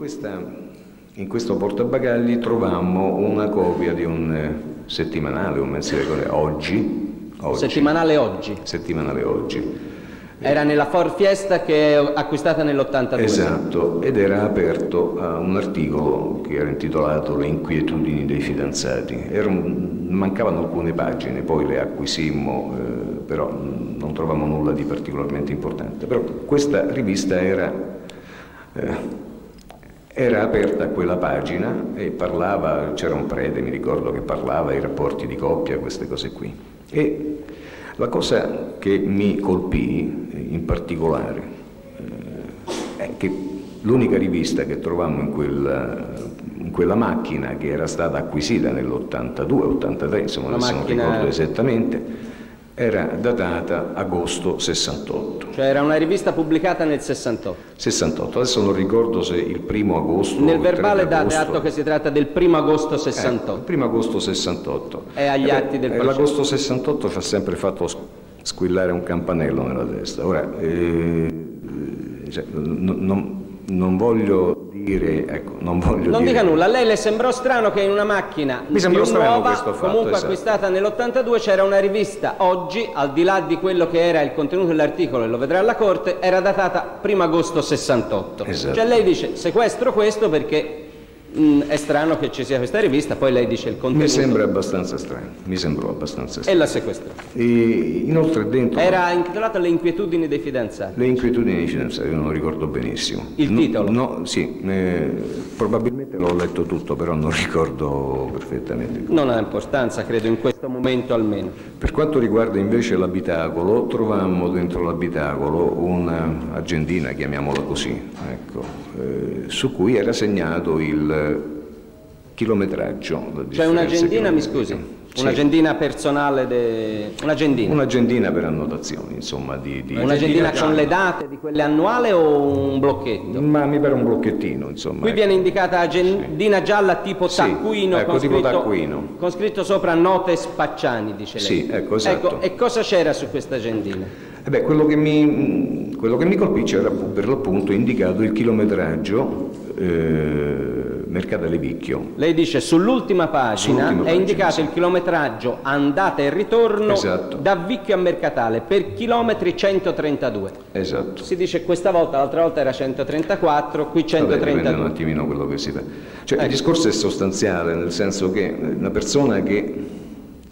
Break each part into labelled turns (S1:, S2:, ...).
S1: questa, in questo portabagagli trovammo una copia di un eh, settimanale, un mensile, oggi, oggi.
S2: Settimanale oggi.
S1: Settimanale oggi.
S2: Era nella Ford Fiesta che è acquistata nell'82.
S1: Esatto, ed era aperto a un articolo che era intitolato Le inquietudini dei fidanzati. Un, mancavano alcune pagine, poi le acquisimmo, eh, però non trovavamo nulla di particolarmente importante. Però questa rivista era... Eh, era aperta quella pagina e parlava, c'era un prete, mi ricordo, che parlava i rapporti di coppia, queste cose qui. E la cosa che mi colpì in particolare eh, è che l'unica rivista che trovammo in quella, in quella, macchina che era stata acquisita nell'82-83, insomma adesso non ricordo esattamente, era datata agosto 68.
S2: Cioè era una rivista pubblicata nel 68.
S1: 68, adesso non ricordo se il primo agosto
S2: Nel verbale date atto che si tratta del primo agosto 68.
S1: Eh, il primo agosto 68.
S2: È agli eh atti del
S1: processo. L'agosto 68 ci ha sempre fatto squillare un campanello nella testa. Ora, eh, cioè, non, non voglio dire, ecco, non voglio
S2: Non
S1: dire...
S2: dica nulla, a lei le sembrò strano che in una macchina
S1: Mi più
S2: nuova,
S1: fatto,
S2: comunque
S1: esatto.
S2: acquistata nell'82, c'era una rivista oggi, al di là di quello che era il contenuto dell'articolo, e lo vedrà alla Corte, era datata 1 agosto 68.
S1: Esatto.
S2: Cioè lei dice, sequestro questo perché Mm, è strano che ci sia questa rivista, poi lei dice il contenuto.
S1: Mi sembra abbastanza strano, mi sembrò abbastanza strano.
S2: E la sequestrò.
S1: E inoltre dentro...
S2: Era intitolata Le inquietudini dei fidanzati.
S1: Le inquietudini dei fidanzati, io non lo ricordo benissimo.
S2: Il
S1: no,
S2: titolo?
S1: No, sì, eh, probabilmente l'ho letto tutto, però non ricordo perfettamente.
S2: Non ha importanza, credo, in questo momento almeno.
S1: Per quanto riguarda invece l'abitacolo, trovammo dentro l'abitacolo un'agendina, chiamiamola così, ecco, eh, su cui era segnato il chilometraggio.
S2: Cioè un'agendina, mi scusi? Un'agendina personale, de... un'agendina?
S1: Un'agendina per annotazioni, insomma. Di, di...
S2: Un'agendina con le date di quelle annuali o un blocchetto?
S1: Ma mi pare un blocchettino, insomma.
S2: Qui ecco. viene indicata agendina sì. gialla tipo
S1: sì,
S2: taccuino,
S1: ecco,
S2: con,
S1: tipo
S2: scritto,
S1: taccuino.
S2: con scritto sopra note spacciani, dice lei.
S1: Sì, ecco, esatto.
S2: Ecco, e cosa c'era su questa agendina?
S1: Eh beh, quello che mi, quello che mi colpì c'era per l'appunto indicato il chilometraggio eh, Mercatale Vicchio.
S2: Lei dice sull'ultima pagina
S1: Sull'ultima
S2: è
S1: pagina,
S2: indicato
S1: sì.
S2: il chilometraggio andata e ritorno
S1: Esatto.
S2: da Vicchio a Mercatale per chilometri 132.
S1: Esatto.
S2: Si dice questa volta, l'altra volta era 134, qui
S1: Vabbè, dipende
S2: 132.
S1: un attimino quello che si fa. Cioè,
S2: Ecco.
S1: Il discorso è sostanziale, nel senso che una persona che,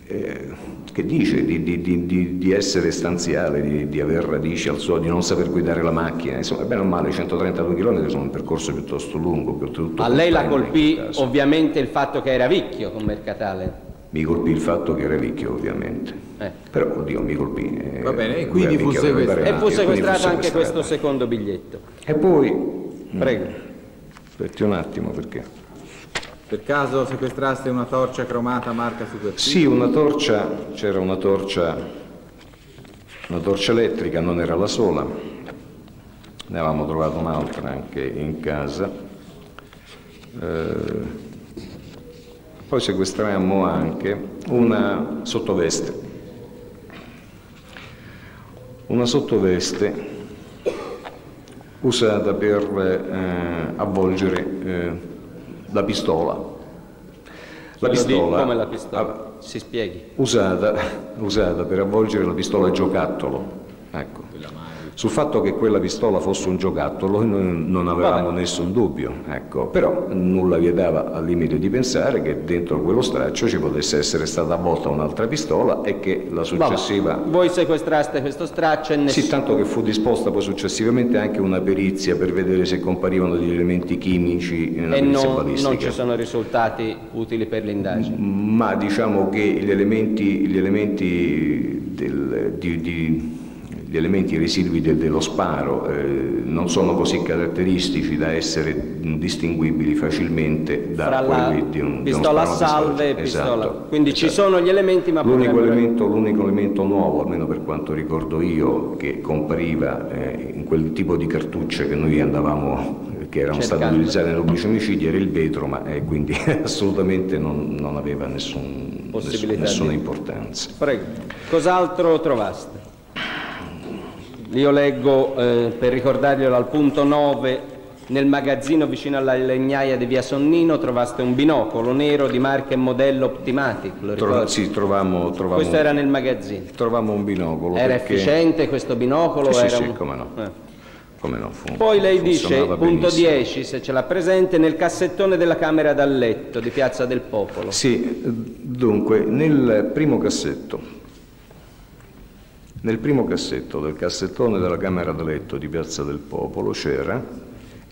S1: eh, che dice di, di- di- di- essere stanziale, di, di aver radici al suo, di non saper guidare la macchina, insomma, bene o male, 132 km sono un percorso piuttosto lungo. oltretutto
S2: A lei la colpì ovviamente il fatto che era Vicchio con Mercatale.
S1: Mi colpì il fatto che era vicchio, ovviamente.
S2: Eh.
S1: Però, oddio, mi colpì. eh,
S3: Va bene, e quindi fu sequestrato.
S2: E fu anche
S1: sequestrato.
S2: questo secondo biglietto.
S1: E poi,
S2: Prego.
S1: aspetti un attimo perché...
S3: Per caso sequestraste una torcia cromata marca Super
S1: Sì, una torcia, c'era una torcia, una torcia elettrica, non era la sola, ne avevamo trovato un'altra anche in casa. Eh, poi sequestrammo anche una sottoveste, una sottoveste usata per eh, avvolgere eh, la pistola. La pistola,
S2: come la pistola? Si spieghi.
S1: usata, usata per avvolgere la pistola giocattolo. Ecco. Sul fatto che quella pistola fosse un giocattolo noi non avevamo
S2: Vabbè.
S1: nessun dubbio, ecco. però nulla vietava al limite di pensare che dentro quello straccio ci potesse essere stata avvolta un'altra pistola e che la successiva...
S2: Vabbè, Voi sequestraste questo straccio e nessuno...
S1: Sì, tanto che fu disposta poi successivamente anche una perizia per vedere se comparivano degli elementi chimici nella
S2: e
S1: perizia
S2: non,
S1: balistica.
S2: non ci sono risultati utili per l'indagine.
S1: Ma diciamo che gli elementi, gli elementi, del- di- di- gli elementi residui de- dello sparo eh, non sono così caratteristici da essere distinguibili facilmente da
S2: Fra la
S1: quelli di un, di
S2: pistola
S1: sparo
S2: salve e
S1: pistola. Esatto,
S2: Quindi ci
S1: esatto.
S2: sono gli elementi ma
S1: L'unico
S2: potrebbero-
S1: elemento, l'unico elemento nuovo, almeno per quanto ricordo io, che compariva eh, in quel tipo di cartucce che noi andavamo, che erano state
S2: Cercando.
S1: utilizzate nell'obbligo omicidio, era il vetro, ma eh, quindi assolutamente non, non aveva nessun- nessuna
S2: di-
S1: importanza.
S2: Prego. Cos'altro trovaste? Io leggo, eh, per ricordarglielo, al punto 9 nel magazzino vicino alla legnaia di via Sonnino trovaste un binocolo nero di marca e modello Optimatic, lo
S1: Tro- sì, trovammo, trovammo,
S2: Questo era nel magazzino.
S1: trovammo un binocolo.
S2: Era
S1: perché-
S2: efficiente questo binocolo?
S1: Sì, sì,
S2: era
S1: sì,
S2: un-
S1: come no.
S2: eh.
S1: Come no, fu-
S2: Poi lei dice, punto
S1: benissimo.
S2: 10, se ce l'ha presente, nel cassettone della camera da letto di Piazza del Popolo.
S1: Sì, dunque, nel primo cassetto, nel primo cassetto del cassettone della camera da letto di Piazza del Popolo c'era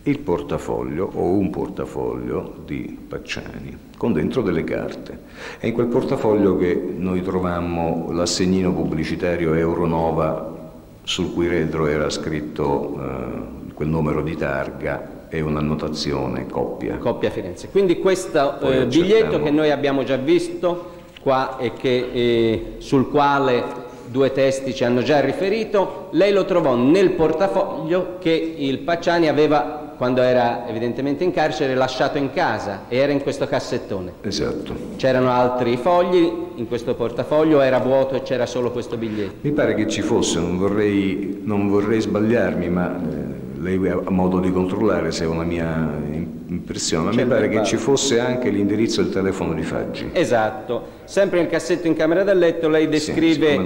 S1: il portafoglio o un portafoglio di Pacciani con dentro delle carte. È in quel portafoglio che noi trovammo l'assegnino pubblicitario Euronova sul cui retro era scritto eh, quel numero di targa e un'annotazione coppia.
S2: Coppia Firenze. Quindi questo eh, biglietto che noi abbiamo già visto qua e che, eh, sul quale due testi ci hanno già riferito, lei lo trovò nel portafoglio che il Pacciani aveva, quando era evidentemente in carcere, lasciato in casa e era in questo cassettone.
S1: Esatto.
S2: C'erano altri fogli in questo portafoglio, era vuoto e c'era solo questo biglietto.
S1: Mi pare che ci fosse, non vorrei, non vorrei sbagliarmi, ma eh, lei ha modo di controllare se è una mia impressione,
S2: C'è
S1: mi
S2: il
S1: pare che ci fosse anche l'indirizzo del telefono di Faggi.
S2: Esatto, sempre nel cassetto in camera da letto lei descrive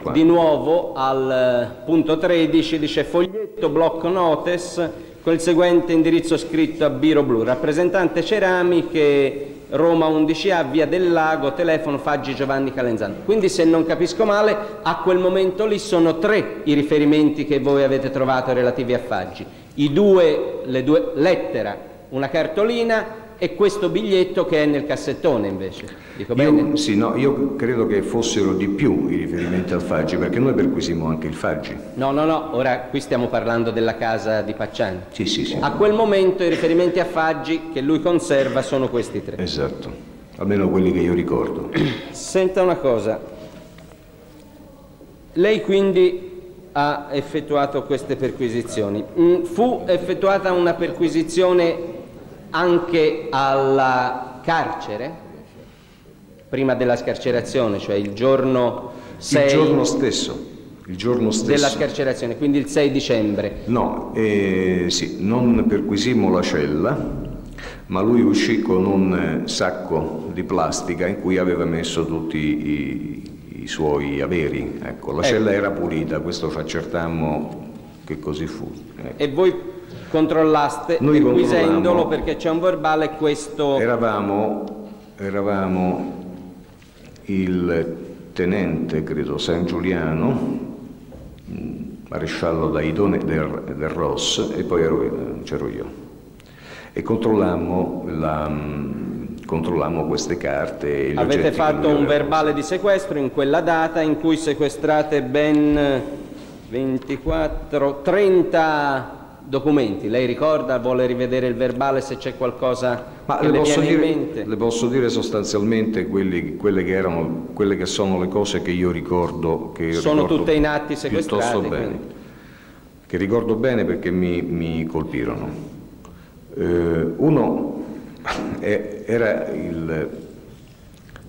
S1: qua.
S2: di nuovo al eh, punto 13, dice foglietto blocco notes con il seguente indirizzo scritto a Biro Blu, rappresentante ceramiche Roma 11A, via del Lago, telefono Faggi Giovanni Calenzano. Quindi se non capisco male, a quel momento lì sono tre i riferimenti che voi avete trovato relativi a Faggi. I due, le due lettera, una cartolina e questo biglietto che è nel cassettone invece. Dico bene?
S1: Io, sì, no, io credo che fossero di più i riferimenti al Faggi, perché noi perquisimmo anche il Faggi.
S2: No, no, no, ora qui stiamo parlando della casa di Pacciani.
S1: Sì, sì, sì.
S2: A quel momento i riferimenti a Faggi che lui conserva sono questi tre.
S1: Esatto, almeno quelli che io ricordo.
S2: Senta una cosa, lei quindi ha effettuato queste perquisizioni. Mm, Fu effettuata una perquisizione anche alla carcere? Prima della scarcerazione, cioè il giorno 6
S1: Il giorno stesso, il giorno stesso.
S2: della scarcerazione, quindi il 6 dicembre.
S1: No, eh, sì, non perquisimmo la cella, ma lui uscì con un eh, sacco di plastica in cui aveva messo tutti i, i suoi averi. Ecco, la
S2: Ecco.
S1: cella era pulita, questo ci accertammo che così fu. Ecco.
S2: E voi controllaste,
S1: Noi
S2: perché c'è un verbale questo...
S1: Eravamo, eravamo il tenente, credo, San Giuliano, mh, maresciallo Daidone del, del Ross e poi io- c'ero io. E controllammo, la, mh, controllammo queste carte. e
S2: Avete fatto un verbale di sequestro in quella data in cui sequestrate ben 24, 30 documenti. Lei ricorda, vuole rivedere il verbale se c'è qualcosa
S1: Ma
S2: che
S1: le posso, dire,
S2: in mente?
S1: le posso dire sostanzialmente quelli- quelle, che erano, quelle che sono le cose che io ricordo. Che io
S2: Sono
S1: ricordo
S2: tutte in atti sequestrati,
S1: bene.
S2: quindi.
S1: Che ricordo bene perché mi, mi colpirono. Eh, uno è- era il-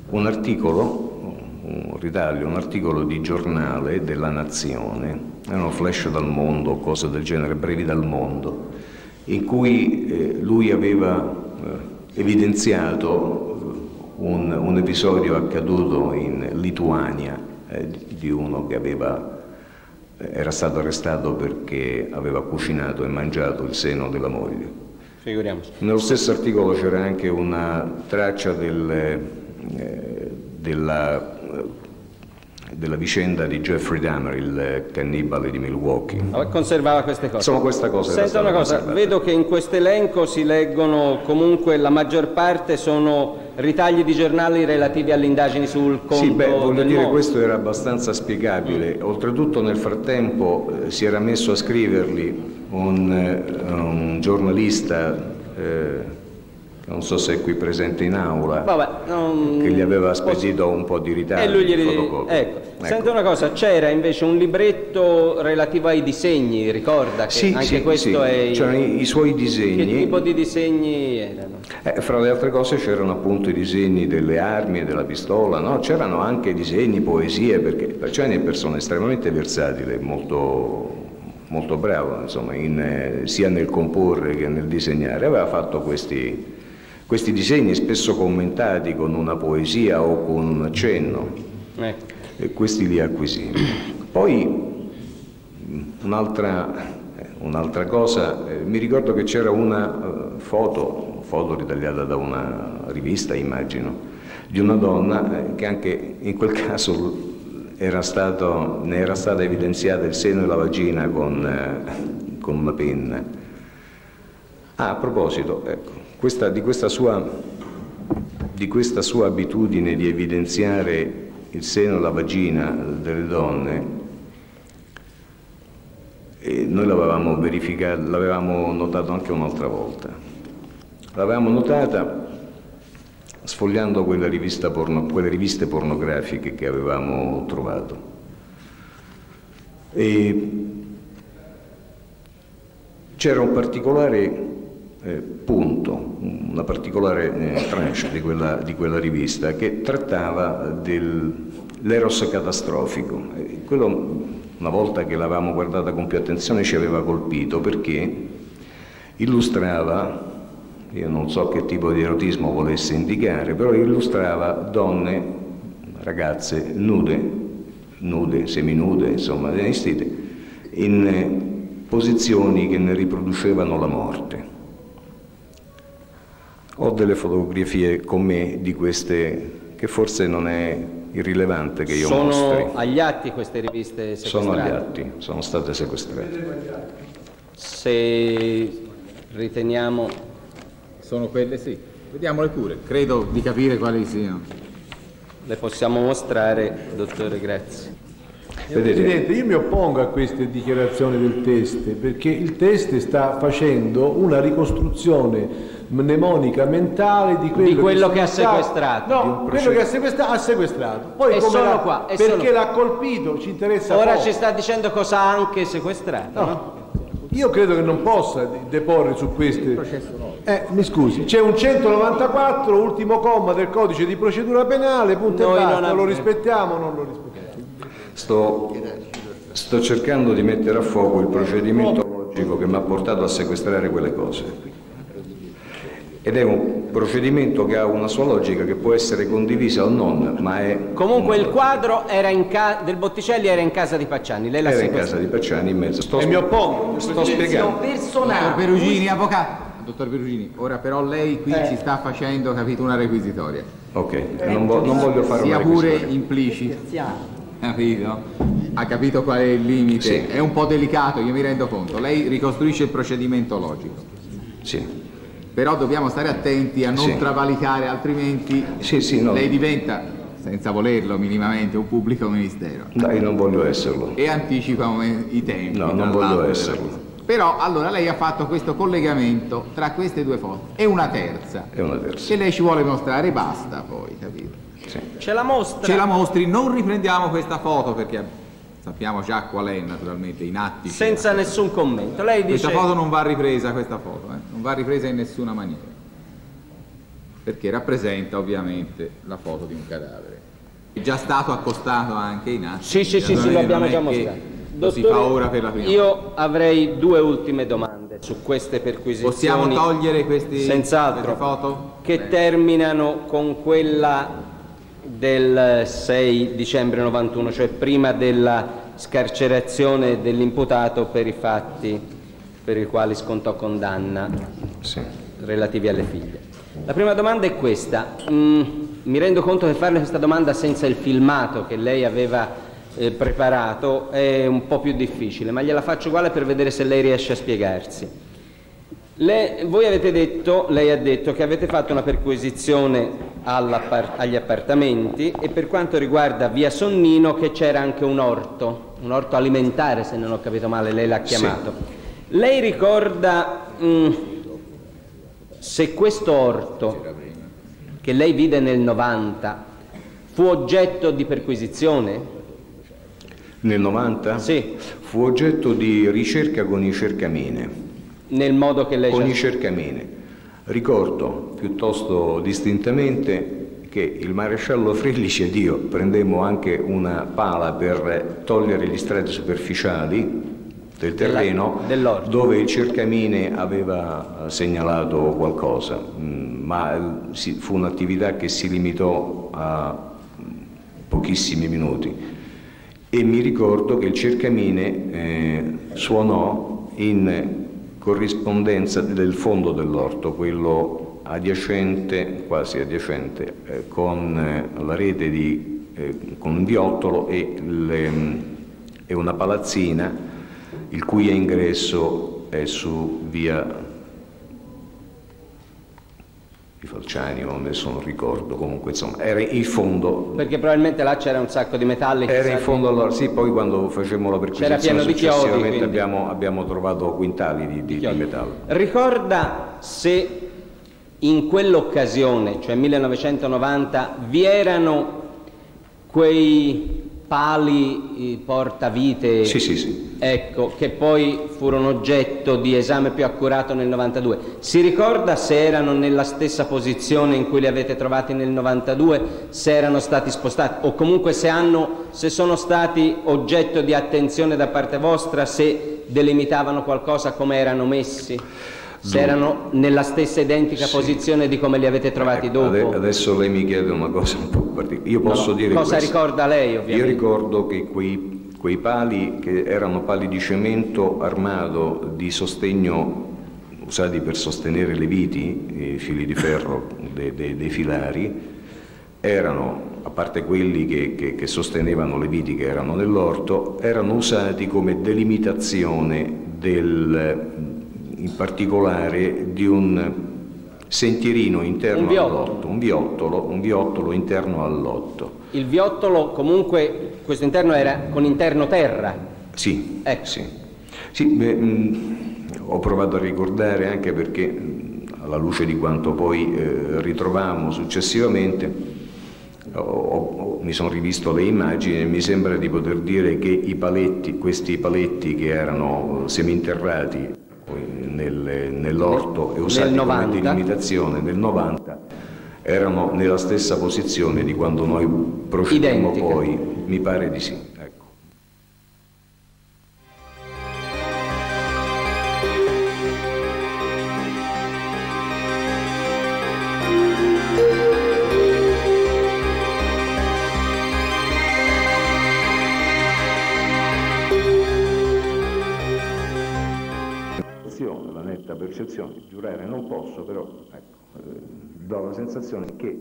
S1: un articolo, un ritaglio, un articolo di giornale della Nazione, erano flash dal mondo, cose del genere, brevi dal mondo, in cui eh, lui aveva eh, evidenziato un, un episodio accaduto in Lituania eh, di- uno che aveva eh, era stato arrestato perché aveva cucinato e mangiato il seno della moglie.
S2: Figuriamoci.
S1: Nello stesso articolo c'era anche una traccia del, eh, della, eh, della vicenda di Jeffrey Dahmer, il cannibale di Milwaukee.
S2: Conservava queste cose.
S1: Insomma, questa cosa
S2: Senta una cosa, vedo che in questo elenco si leggono comunque la maggior parte sono ritagli di giornali relativi alle indagini sul conto
S1: Sì, beh, voglio dire,
S2: Mo.
S1: questo era abbastanza spiegabile. Oltretutto, nel frattempo eh, si era messo a scriverli un, eh, un giornalista, eh, non so se è qui presente in aula,
S2: Vabbè, non-
S1: che gli aveva spedito un po' di ritardo.
S2: E lui gli
S1: fotocopie.
S2: ecco. Senta una cosa, c'era invece un libretto relativo ai disegni, ricorda che
S1: Sì,
S2: anche
S1: sì,
S2: questo
S1: sì.
S2: è
S1: C'erano i, i suoi
S2: che
S1: disegni.
S2: tipo di disegni erano?
S1: Eh, fra le altre cose c'erano appunto i disegni delle armi e della pistola, no? c'erano anche disegni, poesie, perché Pacciani è persona estremamente versatile, molto, molto bravo insomma, in, eh, sia nel comporre che nel disegnare, aveva fatto questi, questi, disegni spesso commentati con una poesia o con un accenno ecco. e questi li acquisì. Poi un'altra, un'altra cosa, eh, mi ricordo che c'era una uh, foto, foto ritagliata da una rivista immagino, di una donna eh, che anche in quel caso era stato, ne era stata evidenziata il seno e la vagina con, eh, con una penna. Ah, a proposito, ecco, questa, di, questa sua, di questa sua abitudine di evidenziare il seno e la vagina delle donne, e noi l'avevamo verificato, l'avevamo notato anche un'altra volta. L'avevamo notata sfogliando porno, quelle riviste pornografiche che avevamo trovato. c'era un particolare eh, punto, una particolare eh, tranche di quella, di quella, rivista che trattava dell'eros catastrofico. E quello, una volta che l'avevamo guardata con più attenzione, ci aveva colpito perché illustrava io non so che tipo di erotismo volesse indicare, però illustrava donne, ragazze nude, nude, seminude, insomma, vestite, in eh, posizioni che ne riproducevano la morte. Ho delle fotografie con me di queste che forse non è irrilevante che io
S2: sono
S1: mostri.
S2: Sono agli atti queste riviste sequestrate?
S1: Sono agli atti, sono state sequestrate.
S2: Se riteniamo
S3: sono quelle sì. Vediamole pure, credo di capire quali siano.
S2: Le possiamo mostrare, dottore, grazie.
S4: Presidente, io mi oppongo a queste dichiarazioni del test perché il test sta facendo una ricostruzione mnemonica mentale di quello,
S2: di quello che,
S4: che
S2: ha sequestrato.
S4: No, quello che ha sequestrato, ha sequestrato. Poi
S2: è
S4: solo
S2: qua,
S4: è perché l'ha colpito ci interessa
S2: Ora
S4: poco.
S2: ci sta dicendo cosa ha anche sequestrato, no? no?
S4: Io credo che non possa deporre su queste. Eh, mi scusi, c'è un 194, ultimo comma del codice di procedura penale, punto Noi e basta, lo rispettiamo o non lo rispettiamo?
S1: Sto, sto cercando di mettere a fuoco il procedimento logico che mi ha portato a sequestrare quelle cose ed è un procedimento che ha una sua logica che può essere condivisa o non, ma è...
S2: Comunque il quadro del Botticelli era in casa di Pacciani, lei l'ha
S1: Era in casa di Pacciani in mezzo.
S4: Sto, e mi oppongo,
S1: sto spiegando.
S3: Personale. Dottor Perugini, avvocato. Dottor Perugini, ora però lei qui eh. ci sta facendo, capito, una requisitoria.
S1: Ok, eh, non, vo non, voglio fare
S3: Sia
S1: una
S3: pure implicita. Capito? Ha capito qual è il limite? Sì. È un po' delicato, io mi rendo conto. Lei ricostruisce il procedimento logico.
S1: Sì
S3: però dobbiamo stare attenti a non sì. travalicare, altrimenti
S1: sì, sì, no.
S3: lei diventa, senza volerlo minimamente, un pubblico ministero.
S1: Dai, non voglio esserlo.
S3: E anticipa i tempi.
S1: No, non voglio esserlo.
S3: Però allora lei ha fatto questo collegamento tra queste due foto e una terza.
S1: E una terza.
S3: Che lei ci vuole mostrare, basta poi, capito?
S2: Sì. Ce la mostra?
S3: Ce la mostri, non riprendiamo questa foto perché sappiamo già qual è naturalmente in atti.
S2: Senza nessun commento. Lei dice...
S3: Questa foto non va ripresa, questa foto, eh? non va ripresa in nessuna maniera, perché rappresenta ovviamente la foto di un cadavere. È già stato accostato anche in atti.
S2: Sì, sì, sì, sì, lo abbiamo già mostrato.
S3: Dottore, si fa ora per la prima
S2: Io volta. avrei due ultime domande su queste perquisizioni.
S3: Possiamo togliere questi, queste foto?
S2: Che Bene. terminano con quella del 6 dicembre 91, cioè prima della scarcerazione dell'imputato per i fatti per i quali scontò condanna sì. relativi alle figlie. La prima domanda è questa. Mm, mi rendo conto che farle questa domanda senza il filmato che lei aveva eh, preparato è un po' più difficile, ma gliela faccio uguale per vedere se lei riesce a spiegarsi. Le, voi avete detto, lei ha detto che avete fatto una perquisizione agli appartamenti e per quanto riguarda via Sonnino che c'era anche un orto, un orto alimentare se non ho capito male, lei l'ha chiamato. Sì. Lei ricorda mh, mm, se questo orto che lei vide nel 90 fu oggetto di perquisizione?
S1: Nel 90?
S2: Sì.
S1: Fu oggetto di ricerca con i cercamine
S2: nel modo che lei
S1: con i cercamine. Ricordo piuttosto distintamente che il maresciallo Frellici ed io prendemmo anche una pala per togliere gli strati superficiali del terreno
S2: Della,
S1: dove il cercamine aveva eh, segnalato qualcosa, mm, ma eh, fu un'attività che si limitò a pochissimi minuti. E mi ricordo che il cercamine eh, suonò in corrispondenza del fondo dell'orto, quello adiacente, quasi adiacente, eh, con eh, la rete di, eh, con un viottolo e, le, e una palazzina il cui ingresso è su via di Falciani o adesso non ricordo, comunque insomma era il fondo.
S2: Perché probabilmente là c'era un sacco di metalli.
S1: Era in fondo allora, sì, poi quando facemmo la perquisizione successivamente
S2: chiodi,
S1: abbiamo, abbiamo, trovato quintali di, di, di, di metallo.
S2: Ricorda se in quell'occasione, cioè 1990, vi erano quei pali portavite,
S1: sì, sì, sì.
S2: Ecco, che poi furono oggetto di esame più accurato nel 92. Si ricorda se erano nella stessa posizione in cui li avete trovati nel 92, se erano stati spostati o comunque se, hanno, se sono stati oggetto di attenzione da parte vostra, se delimitavano qualcosa, come erano messi? Se erano nella stessa identica sì. posizione di come li avete trovati
S1: eh,
S2: dopo.
S1: Adesso lei mi chiede una cosa un po' particolare. Io posso
S2: no,
S1: dire
S2: Cosa
S1: questo.
S2: ricorda lei ovviamente?
S1: Io ricordo che quei, quei pali che erano pali di cemento armato di sostegno usati per sostenere le viti, i fili di ferro dei, dei, dei filari, erano, a parte quelli che, che, che, sostenevano le viti che erano nell'orto, erano usati come delimitazione del, in particolare di un sentierino interno
S2: un
S1: all'otto, un viottolo, un viottolo interno all'otto.
S2: Il viottolo comunque, questo interno era con interno terra?
S1: Sì, ecco. sì. sì beh, mh, ho provato a ricordare anche perché mh, alla luce di quanto poi eh, ritrovammo successivamente ho, ho, mi sono rivisto le immagini e mi sembra di poter dire che i paletti, questi paletti che erano seminterrati nel, nell'orto e usati nel come delimitazione nel 90 erano nella stessa posizione di quando noi procedemmo poi, mi pare di sì. Però ecco, eh, do la sensazione che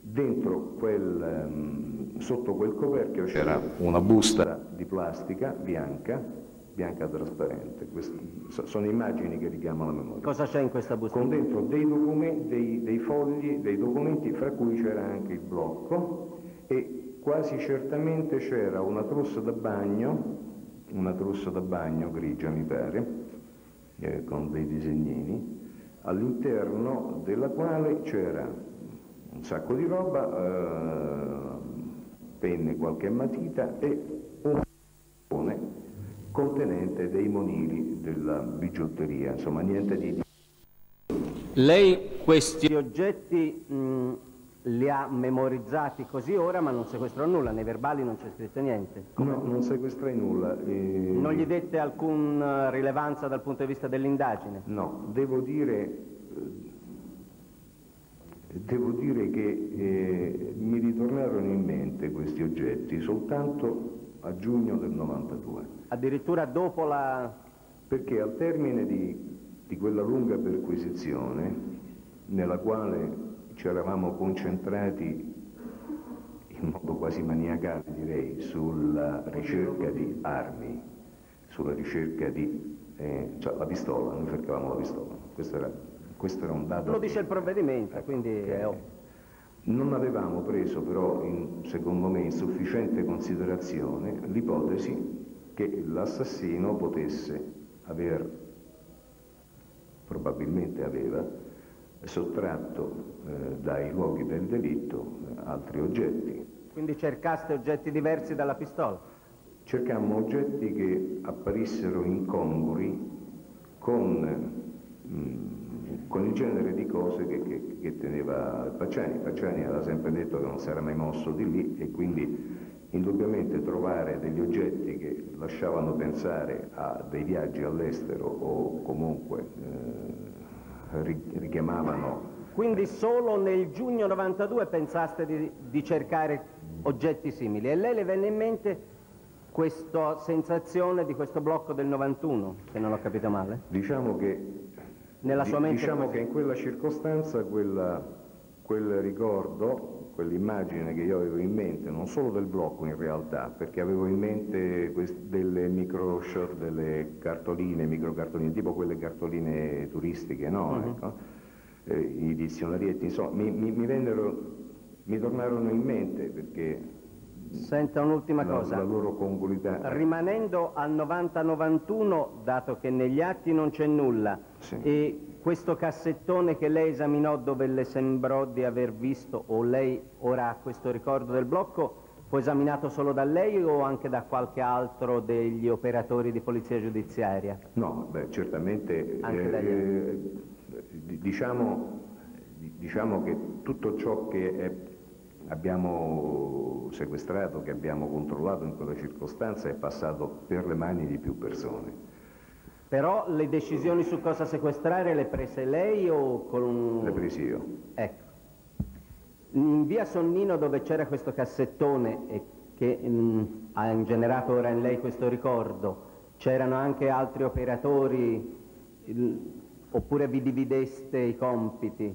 S1: dentro quel, ehm, sotto quel coperchio c'era una busta di plastica bianca, bianca trasparente. Queste sono immagini che richiamano la memoria.
S2: Cosa c'è in questa busta?
S1: Con dentro dei, documenti, dei, dei fogli, dei documenti, fra cui c'era anche il blocco e quasi certamente c'era una trousse da bagno, una trousse da bagno grigia mi pare, eh, con dei disegnini, all'interno della quale c'era un sacco di roba, eh, penne, qualche matita e un cartone contenente dei monili della bigiotteria, insomma niente di...
S2: Lei questi oggetti mh, li ha memorizzati così ora, ma non sequestrò nulla, nei verbali non c'è scritto niente.
S1: Come... No, non sequestrai nulla.
S2: E... Non gli dette alcuna rilevanza dal punto di vista dell'indagine?
S1: No, devo dire, eh, devo dire che eh, mi ritornarono in mente questi oggetti soltanto a giugno del 92.
S2: Addirittura dopo la...
S1: Perché al termine di, di quella lunga perquisizione, nella quale ci eravamo concentrati in modo quasi maniacale direi sulla ricerca di armi, sulla ricerca di eh, cioè la pistola, noi cercavamo la pistola, questo era, questo era un dato.
S2: Lo dice il provvedimento, ecco, quindi è
S1: Non avevamo preso però, in, secondo me, in sufficiente considerazione l'ipotesi che l'assassino potesse aver, probabilmente aveva, sottratto eh, dai luoghi del delitto eh, altri oggetti.
S2: Quindi cercaste oggetti diversi dalla pistola?
S1: Cercammo oggetti che apparissero incongrui con, mm, con, il genere di cose che, che, che teneva Pacciani. Pacciani aveva sempre detto che non si era mai mosso di lì e quindi indubbiamente trovare degli oggetti che lasciavano pensare a dei viaggi all'estero o comunque eh, richiamavano...
S2: Quindi solo nel giugno 92 pensaste di, di cercare oggetti simili. E lei le venne in mente questa sensazione di questo blocco del 91, se non ho capito male?
S1: Diciamo che,
S2: Nella sua mente
S1: diciamo che in quella circostanza quella, quel ricordo, quell'immagine che io avevo in mente, non solo del blocco in realtà, perché avevo in mente delle micro shot, delle cartoline, microcartoline, tipo quelle cartoline turistiche, no? Uh-huh. ecco. eh, I dizionarietti, insomma, mi, mi, mi, vennero, mi tornarono in mente perché
S2: Senta un'ultima cosa.
S1: La loro congruità.
S2: Rimanendo al 90-91, dato che negli atti non c'è nulla, sì. e questo cassettone che lei esaminò dove le sembrò di aver visto, o lei ora ha questo ricordo del blocco, fu esaminato solo da lei o anche da qualche altro degli operatori di polizia giudiziaria?
S1: No, beh, certamente eh, eh, diciamo, diciamo che tutto ciò che è abbiamo sequestrato, che abbiamo controllato in quella circostanza è passato per le mani di più persone.
S2: Però le decisioni su cosa sequestrare le prese lei o con un...
S1: Le presi io.
S2: Ecco. In via Sonnino dove c'era questo cassettone e che mh, mm, ha generato ora in lei questo ricordo, c'erano anche altri operatori il, oppure vi divideste i compiti?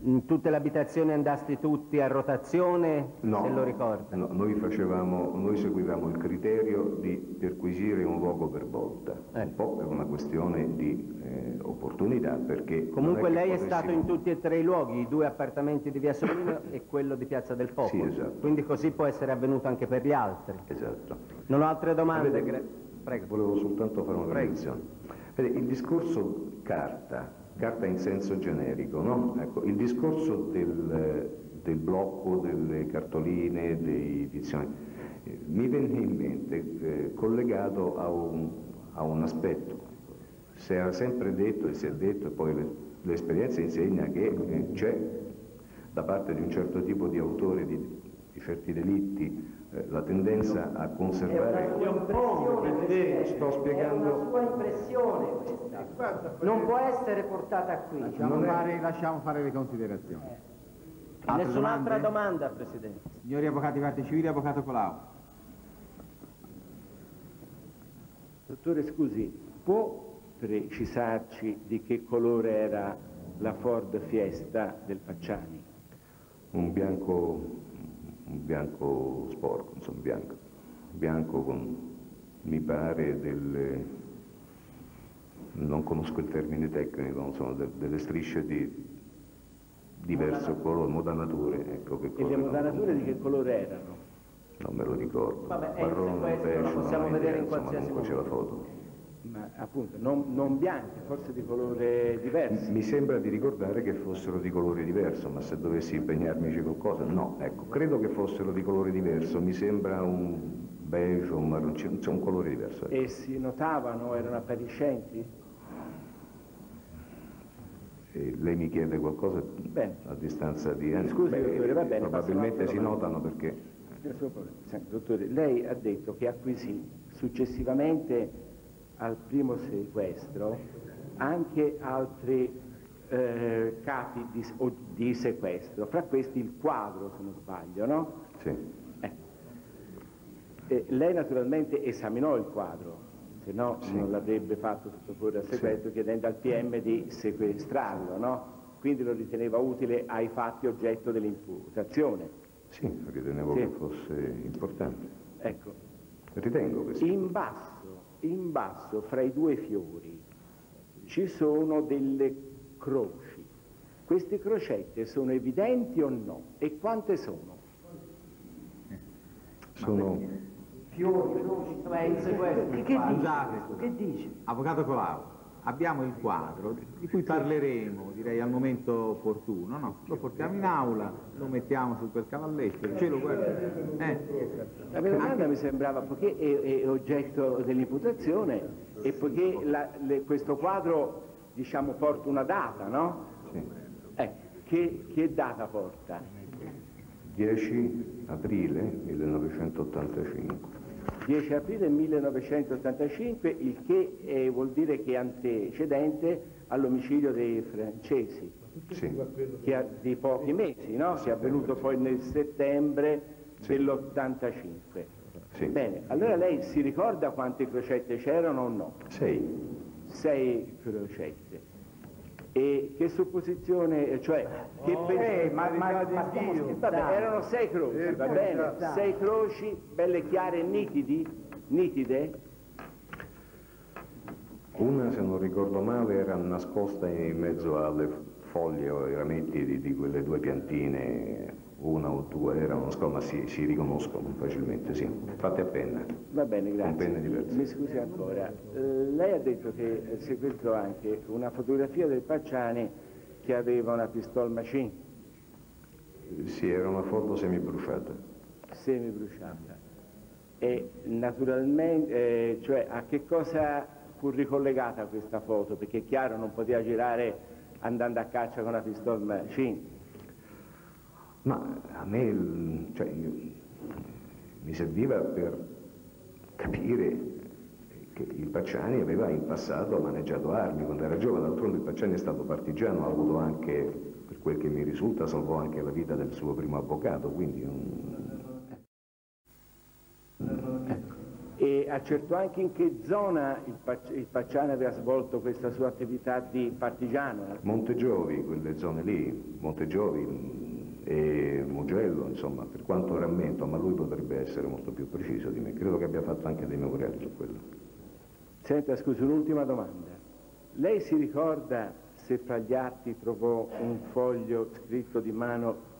S2: In tutte le abitazioni andasti tutti a rotazione,
S1: no,
S2: se lo ricorda?
S1: No, noi, facevamo, noi seguivamo il criterio di perquisire un luogo per volta, ecco. un po' per una questione di eh, opportunità, perché...
S2: Comunque lei
S1: potessimo...
S2: è stato in tutti e tre i luoghi, i due appartamenti di Via Solino e quello di Piazza del Popolo.
S1: Sì, esatto.
S2: Quindi così può essere avvenuto anche per gli altri.
S1: Esatto.
S2: Non ho altre domande?
S1: Avete... Prego. Volevo soltanto fare una precisazione. Il discorso carta carta in senso generico. No? Ecco, il discorso del, del, blocco delle cartoline, dei dizionari, eh, mi venne in mente eh, collegato a un, a un, aspetto. Si era sempre detto e si è detto, e poi l'esperienza insegna che eh, c'è da parte di un certo tipo di autori di, di certi delitti la tendenza a conservare...
S2: È una sua impressione, sto spiegando... È una sua impressione questa. Non può essere portata qui.
S3: Lasciamo, fare, lasciamo fare, le considerazioni.
S2: Eh. Nessun'altra domanda, Presidente.
S3: Signori avvocati parte civili, avvocato Colau.
S5: Dottore, scusi, può precisarci di che colore era la Ford Fiesta del Pacciani?
S1: Un bianco un bianco sporco, insomma bianco, bianco con, mi pare, delle, non conosco il termine tecnico, sono de, delle strisce di diverso colore, modanature. Ecco, che
S5: e le modanature di che colore erano?
S1: Non me lo ricordo.
S2: Vabbè, Marrone, questo, lo possiamo vedere in qualsiasi
S1: modo. c'è la foto
S5: ma appunto non, non, bianche, forse di colore diverso.
S1: Mi sembra di ricordare che fossero di colore diverso, ma se dovessi impegnarmi su qualcosa, no, ecco, credo che fossero di colore diverso, mi sembra un beige, un marroncino, c'è un colore diverso. Ecco.
S5: E si notavano, erano appariscenti?
S1: E lei mi chiede qualcosa bene. a distanza di
S5: anni? Scusi, Beh, dottore, va bene.
S1: Probabilmente si notano perché...
S5: Dottore, lei ha detto che acquisì successivamente al primo sequestro anche altri eh, capi di, di, sequestro, fra questi il quadro se non sbaglio, no?
S1: Sì.
S5: Eh. lei naturalmente esaminò il quadro, se no sì. non l'avrebbe fatto sottoporre a sequestro sì. chiedendo al PM di sequestrarlo, no? Quindi lo riteneva utile ai fatti oggetto dell'imputazione.
S1: Sì, ritenevo sì. che fosse importante.
S5: Ecco.
S1: Ritengo che
S5: sì. In basso in basso fra i due fiori ci sono delle croci. Queste crocette sono evidenti o no? E quante sono?
S1: Sono
S2: fiori, croci, che, che, dice? che dice?
S3: Avvocato Colau abbiamo il quadro di cui parleremo direi al momento opportuno no? lo portiamo in aula lo mettiamo su quel cavalletto il cielo guarda
S5: eh. la mia domanda mi sembrava poiché è, è oggetto dell'imputazione e poiché la, le, questo quadro diciamo porta una data no?
S1: Sì.
S5: Eh, che, che data porta?
S1: 10 aprile 1985.
S5: 10 aprile 1985, il che eh, vuol dire che è antecedente all'omicidio dei francesi,
S1: Sì.
S5: che di pochi mesi, no? che è avvenuto poi nel settembre dell'85.
S1: Sì.
S5: Bene, allora lei si ricorda quante crocette c'erano o no?
S1: 6.
S5: Sei crocette. E che supposizione, cioè, che
S4: Oh, eh, ma- ma- ma stiamo
S5: Vabbè, erano sei croci,
S4: Eh,
S5: va
S4: per
S5: bene,
S4: carità.
S5: sei croci, belle chiare e nitidi, nitide,
S1: Una, se non ricordo male, era nascosta in mezzo alle foglie o ai rametti di, di quelle due piantine, una o due erano, ma si, si riconoscono facilmente, sì, fatte a penna.
S5: Va bene, grazie. Mi scusi ancora. Eh, lei ha detto che eh, sequestrò anche una fotografia del Pacciani che aveva una pistol machine
S1: Sì, era una foto semibruciata.
S5: semi bruciata. E naturalmente, eh, cioè a che cosa fu ricollegata questa foto? Perché è chiaro non poteva girare andando a caccia con una pistol machine.
S1: Ma a me cioè, io- mi serviva per capire che il Pacciani aveva in passato maneggiato armi quando era giovane, d'altronde il Pacciani è stato partigiano, ha avuto anche, per quel che mi risulta, salvò anche la vita del suo primo avvocato, quindi un-
S5: E accertò anche in che zona il, Pac- il Pacciani aveva svolto questa sua attività di partigiano.
S1: Montegiovi, quelle zone lì, Montegiovi e Mugello, insomma, per quanto rammento, ma lui potrebbe essere molto più preciso di me, credo che abbia fatto anche dei memoriali su quello.
S5: Senta, scusi, un'ultima domanda. Lei si ricorda se fra gli atti trovò un foglio scritto di mano,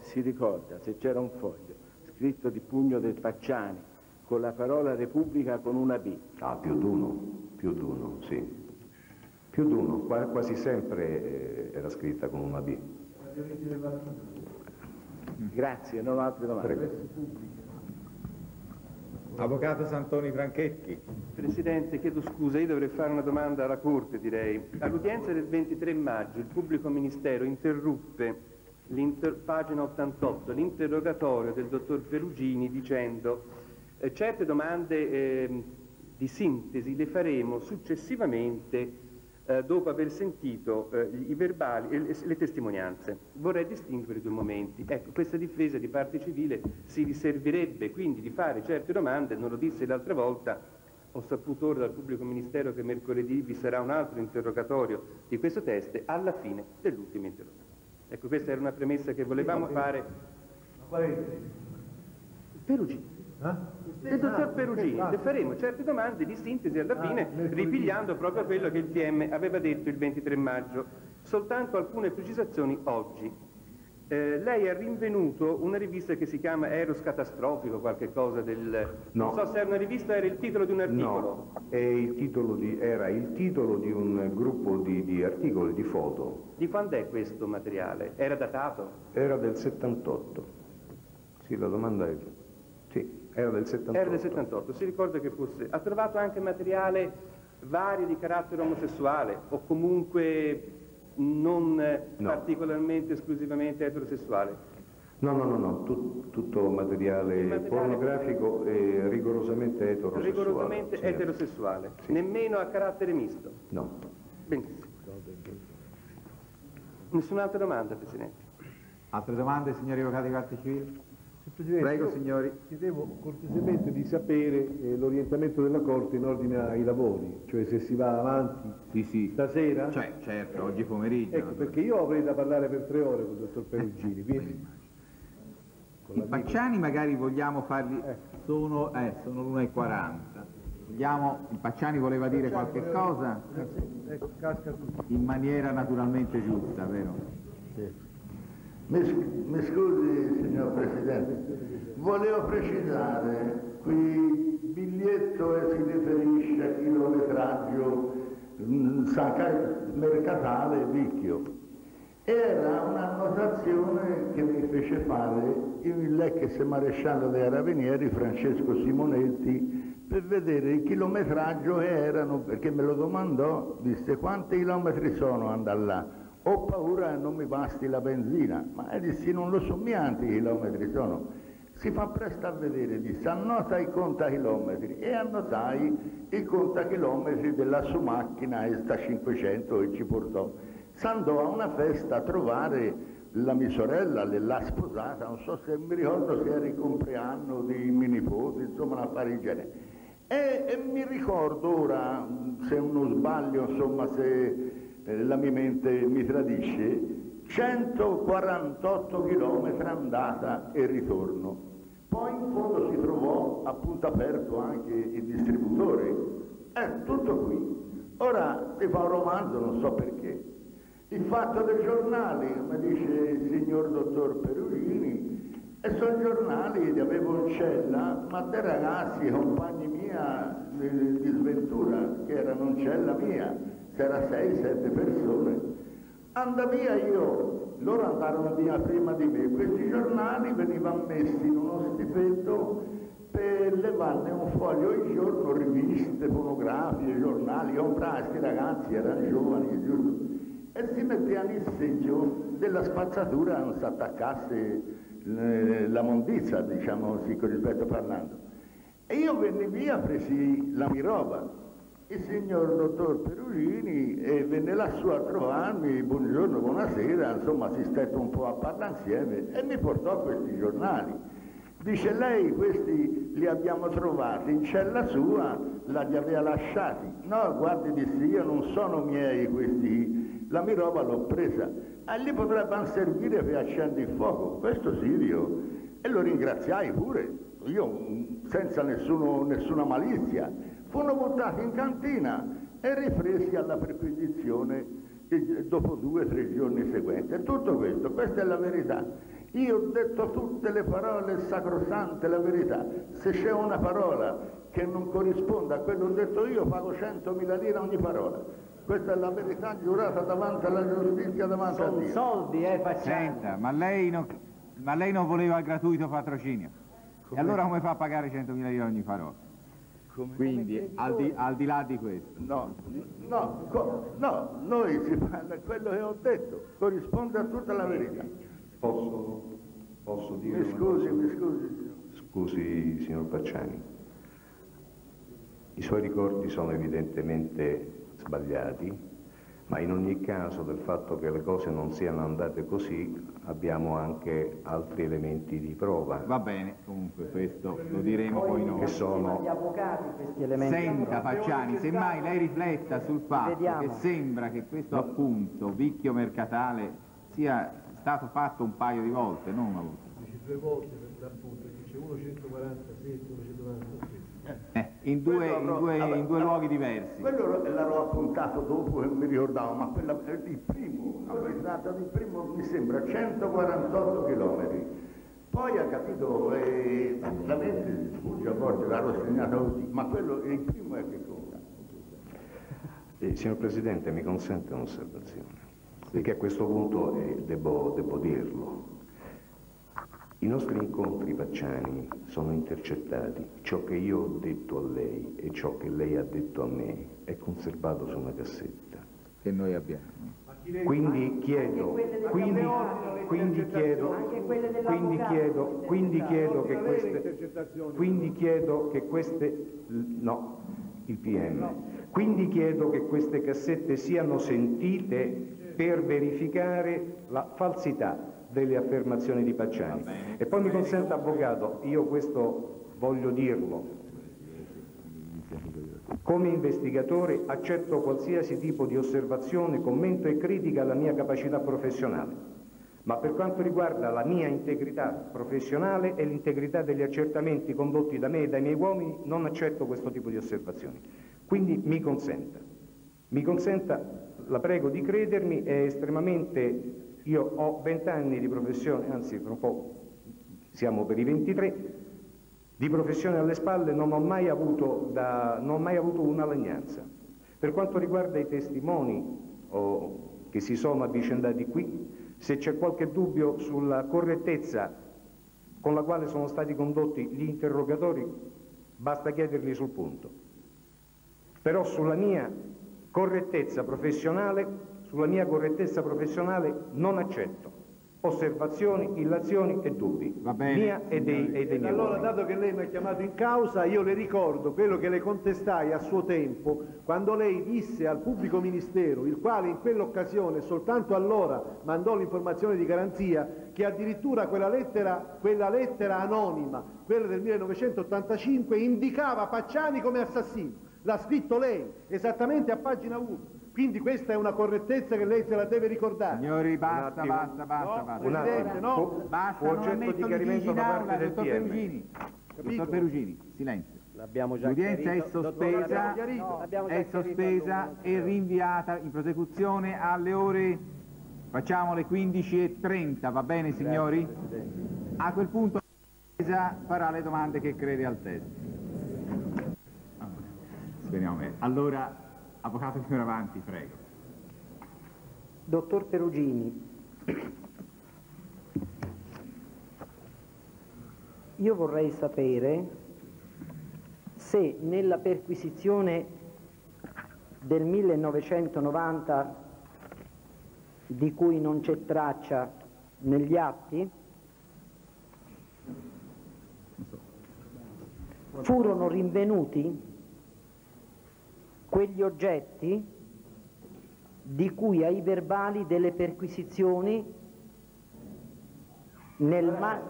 S5: si ricorda se c'era un foglio scritto di pugno del Pacciani con la parola Repubblica con una B?
S1: Ah, più d'uno, più d'uno, sì. Più d'uno, qua- quasi sempre eh, era scritta con una B.
S5: Grazie, non ho altre domande.
S3: Avvocato Santoni Franchetti.
S6: Presidente, chiedo scusa, io dovrei fare una domanda alla Corte, direi. All'udienza del 23 maggio il pubblico ministero interruppe, l'inter- pagina 88, l'interrogatorio del dottor Perugini dicendo eh, certe domande ehm, di sintesi le faremo successivamente eh, dopo aver sentito eh, i verbali e le, le testimonianze. Vorrei distinguere due momenti. Ecco, questa difesa di parte civile si riserverebbe quindi di fare certe domande, non lo disse l'altra volta, ho saputo ora dal pubblico ministero che mercoledì vi sarà un altro interrogatorio di questo test alla fine dell'ultimo interrogatorio. Ecco, questa era una premessa che volevamo fare. Perugini. Del dottor Perugini, le faremo certe domande di sintesi alla fine, ripigliando proprio quello che il PM aveva detto il 23 maggio. Soltanto alcune precisazioni oggi. Eh, lei ha rinvenuto una rivista che si chiama Eros Catastrofico, qualche cosa del...
S1: No.
S6: Non so se era una rivista era il titolo di un articolo.
S1: No, è il titolo di- era il titolo di un gruppo di, di articoli, di foto,
S6: Di quando è questo materiale? Era datato?
S1: era del 78. Sì, la domanda è... Sì, era del 78.
S6: Era del 78, si ricorda che fosse. Ha trovato anche materiale vario di carattere omosessuale o comunque non
S1: No.
S6: particolarmente esclusivamente eterosessuale?
S1: No, no, no, no, tu- tutto materiale,
S6: Materiale-
S1: pornografico e rigorosamente eterosessuale.
S6: Rigorosamente
S1: sì.
S6: eterosessuale,
S1: Sì.
S6: nemmeno a carattere misto.
S1: No.
S6: Benissimo. Nessun'altra domanda, Presidente?
S3: Altre domande, signori avvocati di parte civile?
S4: Presidente,
S3: Prego, signori.
S4: Chiedevo cortesemente di sapere eh, l'orientamento della Corte in ordine ai lavori, cioè se si va avanti
S3: Sì, sì.
S4: stasera.
S3: Cioè, certo, oggi pomeriggio.
S4: ecco, perché io avrei da parlare per tre ore con il dottor Perugini, quindi con
S3: I. Pacciani magari vogliamo farli... Sono, eh, sono l'1.40. Vogliamo... Il Pacciani voleva dire qualche cosa
S4: Ecco, casca tutto.
S3: in maniera naturalmente giusta, vero?
S7: Sc- mi scusi, signor Presidente, volevo precisare, qui biglietto e si riferisce a chilometraggio mm, mercatale Vicchio. Era un'annotazione che mi fece fare il ex maresciallo dei Carabinieri Francesco Simonetti per vedere il chilometraggio e erano, perché me lo domandò, disse quanti chilometri sono andare là? Ho paura che non mi basti la benzina, ma dissi non lo so quanti chilometri sono. Si fa presto a vedere, disse annota i contachilometri e annotai i contachilometri della sua macchina, esta 500 e ci portò. S'andò a una festa a trovare la mia sorella, l'ha sposata, non so se mi ricordo se era il compleanno di mio nipote, insomma una affare genere. E, e, mi ricordo ora, se uno sbaglio, insomma se la mia mente mi tradisce, 148 km andata e ritorno. Poi in fondo si trovò appunto aperto anche il distributore. È tutto qui. Ora si fa un romanzo, non so perché. Il fatto dei giornali, come dice il signor dottor Perugini, e sono giornali in cella, ma dei ragazzi, compagni mia di, di sventura, che erano in cella mia, c'era 6-7 persone, andavo via io, loro andarono via prima di me, questi giornali venivano messi in uno stipendio per levarne un foglio al giorno, riviste, fonografiche, giornali, comprai questi ragazzi, erano giovani, giusto? E si mettevano il seggio della spazzatura, non si attaccasse eh, la mondizia, diciamo così, con rispetto parlando. E io venni via, presi la mia roba, il signor dottor Perugini e venne lassù a trovarmi, buongiorno, buonasera, insomma si stette un po' a parlare insieme e mi portò questi giornali. Dice lei questi li abbiamo trovati in cella sua, la li aveva lasciati. No, guardi, dissi io non sono miei questi, la mia roba l'ho presa. E gli potrebbero servire per accendere il fuoco, questo sì io. E lo ringraziai pure, io senza nessuno, nessuna malizia furono buttati in cantina e ripresi alla perquisizione dopo due o tre giorni seguenti. Tutto questo, questa è la verità. Io ho detto tutte le parole sacrosante, la verità. Se c'è una parola che non corrisponde a quello che ho detto io, pago 100.000 lire ogni parola. Questa è la verità giurata davanti alla giustizia, davanti
S8: Sono
S7: a Dio.
S8: soldi, eh, facciamo.
S3: Senta, ma lei, non, ma lei non voleva il gratuito patrocinio? Come? E allora come fa a pagare 100.000 lire ogni parola? Come? Quindi al di, al di, là di questo.
S7: No, no, co, no, noi si parla quello che ho detto, corrisponde a tutta la verità.
S1: Posso, posso dire?
S7: Mi scusi, mi scusi.
S1: Scusi, signor Pacciani. I suoi ricordi sono evidentemente sbagliati, ma in ogni caso del fatto che le cose non siano andate così abbiamo anche altri elementi di prova.
S3: Va bene, comunque questo lo diremo poi, poi noi.
S1: Che sono...
S8: Gli avvocati questi elementi.
S3: Senta Facciani, semmai lei rifletta sul fatto Vediamo. che sembra che questo appunto vicchio mercatale sia stato fatto un paio di volte, non una volta.
S4: Dici due volte per l'appunto, dice 147, 146.
S3: Eh, in, due, in, due, allora, in due, luoghi diversi.
S7: Quello l'ho appuntato dopo che mi ricordavo, ma quella, il primo, il primo mi sembra 148 km. Poi ha capito, eh, la mente sfugge a volte, l'hanno segnato così, ma quello, il primo è che conta.
S1: Eh, signor Presidente, mi consente un'osservazione, perché a questo punto eh, devo, devo dirlo. I nostri incontri pacciani sono intercettati, ciò che io ho detto a lei e ciò che lei ha detto a me è conservato su una cassetta.
S3: Che noi abbiamo.
S1: Quindi chiedo, quindi, quindi chiedo, quindi chiedo, quindi chiedo che queste, quindi chiedo che queste, no, il PM, quindi chiedo che queste cassette siano sentite per verificare la falsità delle affermazioni di Pacciani. E poi mi consenta, avvocato, io questo voglio dirlo, come investigatore accetto qualsiasi tipo di osservazione, commento e critica alla mia capacità professionale, ma per quanto riguarda la mia integrità professionale e l'integrità degli accertamenti condotti da me e dai miei uomini, non accetto questo tipo di osservazioni. Quindi mi consenta, mi consenta, la prego di credermi, è estremamente io ho 20 anni di professione, anzi fra un po' siamo per i 23, di professione alle spalle non ho mai avuto, da, ho mai avuto una lagnanza. Per quanto riguarda i testimoni oh, che si sono avvicendati qui, se c'è qualche dubbio sulla correttezza con la quale sono stati condotti gli interrogatori, basta chiederli sul punto. Però sulla mia correttezza professionale
S9: sulla mia correttezza professionale non accetto osservazioni, illazioni e dubbi,
S3: Va bene,
S9: mia e dei, e dei miei
S4: Allora,
S9: uomini.
S4: dato che lei mi ha chiamato in causa, io le ricordo quello che le contestai a suo tempo, quando lei disse al pubblico ministero, il quale in quell'occasione, soltanto allora, mandò l'informazione di garanzia, che addirittura quella lettera, quella lettera anonima, quella del 1985, indicava Pacciani come assassino. L'ha scritto lei, esattamente a pagina 1. Quindi questa è una correttezza che lei se la deve ricordare.
S3: Signori, basta,
S9: attimo.
S3: basta, basta,
S4: No,
S3: basta.
S9: Un attimo.
S4: Presidente, no.
S9: Fu-
S3: Basta, non
S9: di chiarimento da parte del
S3: dottor
S9: PM.
S3: Perugini. Dottor Perugini, silenzio.
S8: L'abbiamo già
S3: L'udienza è sospesa.
S8: No,
S3: è sospesa e rinviata in prosecuzione alle ore, facciamo le 15.30, va bene signori? A quel punto la difesa farà le domande che crede al testo. Speriamo bene. Allora, avvocato Fioravanti, prego.
S8: Dottor Perugini, io vorrei sapere se nella perquisizione del 1990 di cui non c'è traccia negli atti furono rinvenuti quegli oggetti di cui ai verbali delle perquisizioni nel ma-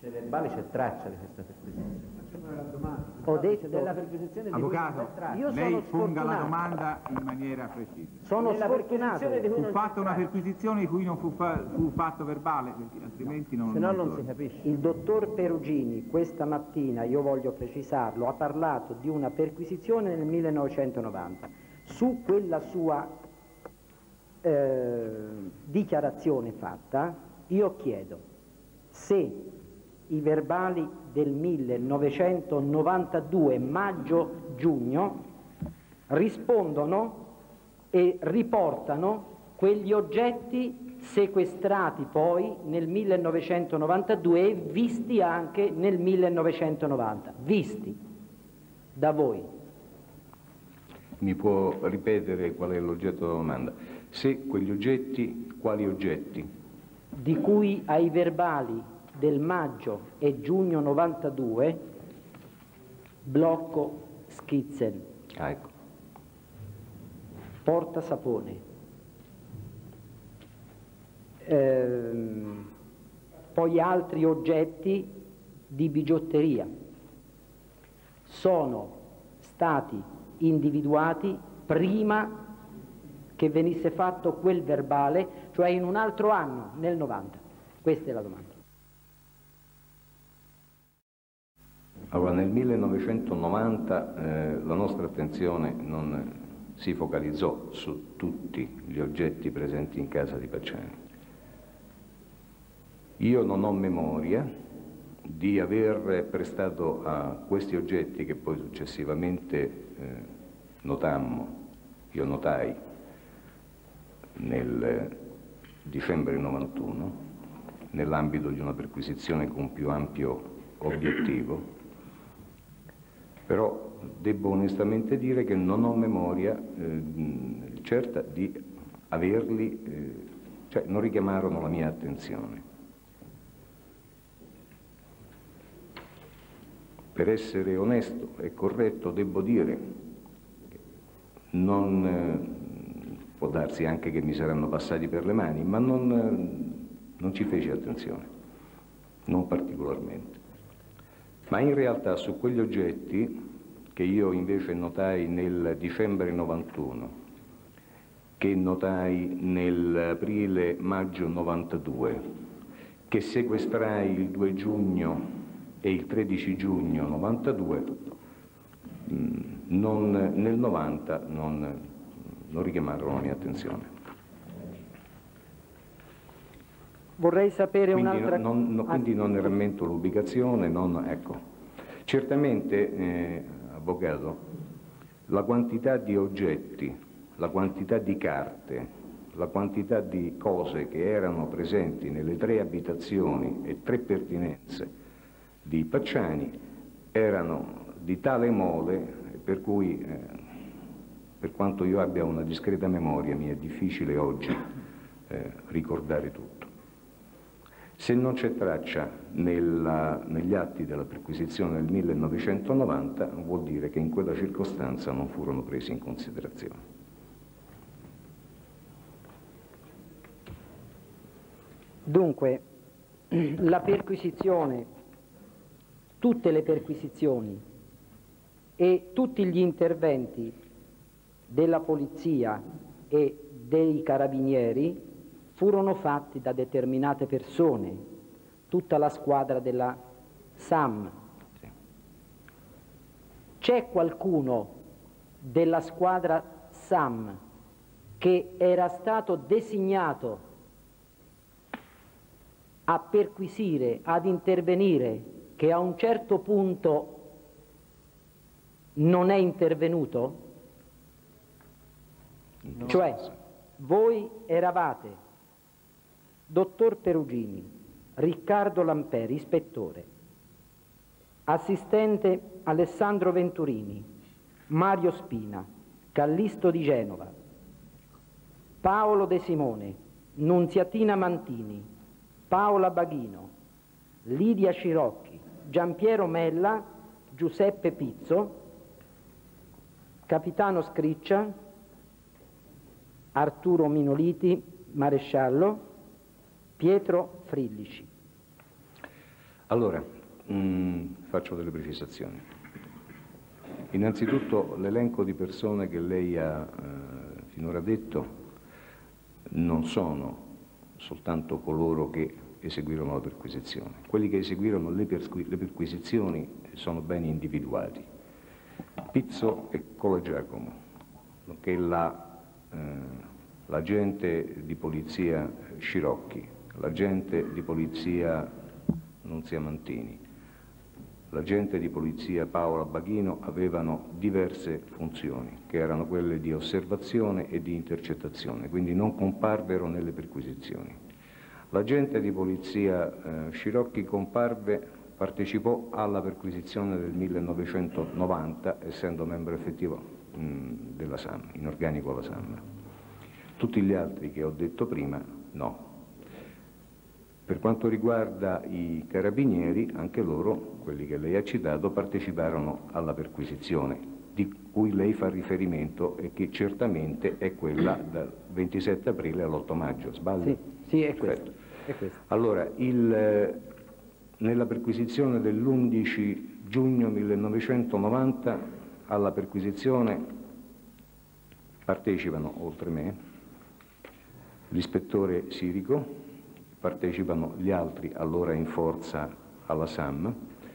S10: C'è verbale, c'è traccia di questa perquisizione.
S8: Ho detto
S10: Della perquisizione di cui non
S3: Avvocato.
S8: Io
S3: lei ponga la domanda in maniera precisa.
S8: sono sfortunato
S3: Fu
S10: non
S3: fatta una perquisizione di cui non fu, fa- fu fatto verbale, altrimenti non...
S10: Se no non
S3: torna.
S10: si capisce.
S8: il dottor Perugini questa mattina io voglio precisarlo ha parlato di una perquisizione nel 1990 su quella sua eh, dichiarazione fatta io chiedo se i verbali del 1992 maggio-giugno rispondono e riportano quegli oggetti sequestrati poi nel 1992 e visti anche nel 1990, visti da voi.
S1: Mi può ripetere qual è l'oggetto della domanda? Se quegli oggetti, quali oggetti?
S8: di cui ai verbali del maggio e giugno 92 blocco Schizzen,
S1: Ah, ecco.
S8: porta sapone, Ehm, poi altri oggetti di bigiotteria sono stati individuati prima che venisse fatto quel verbale, cioè in un altro anno, nel 90. Questa è la domanda.
S1: Allora, nel 1990 eh, la nostra attenzione non si focalizzò su tutti gli oggetti presenti in casa di Pacciani. Io non ho memoria di aver prestato a questi oggetti che poi successivamente eh, notammo, io notai nel dicembre 91, nell'ambito di una perquisizione con più ampio obiettivo, però devo onestamente dire che non ho memoria eh, certa di averli, eh, cioè non richiamarono la mia attenzione. Per essere onesto e corretto devo dire non eh, può darsi anche che mi saranno passati per le mani, ma non, eh, non ci feci attenzione, non particolarmente. Ma in realtà su quegli oggetti che io invece notai nel dicembre 91, che notai nell'aprile-maggio 92, che sequestrai il 2 giugno e il 13 giugno 92, mh, non, nel 90 non, non richiamarono la mia attenzione.
S8: Vorrei sapere
S1: Quindi,
S8: un'altra
S1: no-
S8: Ah,
S1: quindi non ne rammento l'ubicazione, non, ecco. Certamente, eh, avvocato, la quantità di oggetti, la quantità di carte, la quantità di cose che erano presenti nelle tre abitazioni e tre pertinenze di Pacciani erano di tale mole per cui eh, Per quanto io abbia una discreta memoria, mi è difficile oggi eh, ricordare tutto. Se non c'è traccia nella, negli atti della perquisizione del 1990, vuol dire che in quella circostanza non furono presi in considerazione.
S8: Dunque, la perquisizione, tutte le perquisizioni e tutti gli interventi della polizia e dei carabinieri furono fatti da determinate persone, tutta la squadra della SAM. C'è qualcuno della squadra SAM che era stato designato a perquisire, ad intervenire, che a un certo punto non è intervenuto? No. Cioè, voi eravate dottor Perugini, Riccardo Lamperi, ispettore, assistente Alessandro Venturini, Mario Spina, Callisto di Genova, Paolo De Simone, Nunziatina Mantini, Paola Baghino, Lidia Scirocchi, Giampiero Mella, Giuseppe Pizzo, Capitano Scriccia, Arturo Minoliti, Maresciallo, Pietro Frillici.
S1: Allora, mh, mm, faccio delle precisazioni. Innanzitutto l'elenco di persone che lei ha eh, finora detto non sono soltanto coloro che eseguirono la perquisizione. Quelli che eseguirono le, le perquisizioni sono ben individuati. Pizzo e Cola Giacomo, nonché l'agente la, eh, di polizia Scirocchi, l'agente di polizia Nunzia Mantini, l'agente di polizia Paola Baghino avevano diverse funzioni, che erano quelle di osservazione e di intercettazione, quindi non comparvero nelle perquisizioni. L'agente di polizia eh, Scirocchi comparve, partecipò alla perquisizione del 1990, essendo membro effettivo mh, della SAM, in organico alla SAM. Tutti gli altri che ho detto prima, no. Per quanto riguarda i carabinieri, anche loro, quelli che lei ha citato, parteciparono alla perquisizione, di cui lei fa riferimento e che certamente è quella dal 27 aprile all'8 maggio, sbaglio?
S8: Sì, sì è, questo, è questo.
S1: Allora, il, nella perquisizione dell'11 giugno 1990 alla perquisizione partecipano, oltre me, l'ispettore Sirico, partecipano gli altri allora in forza alla SAM,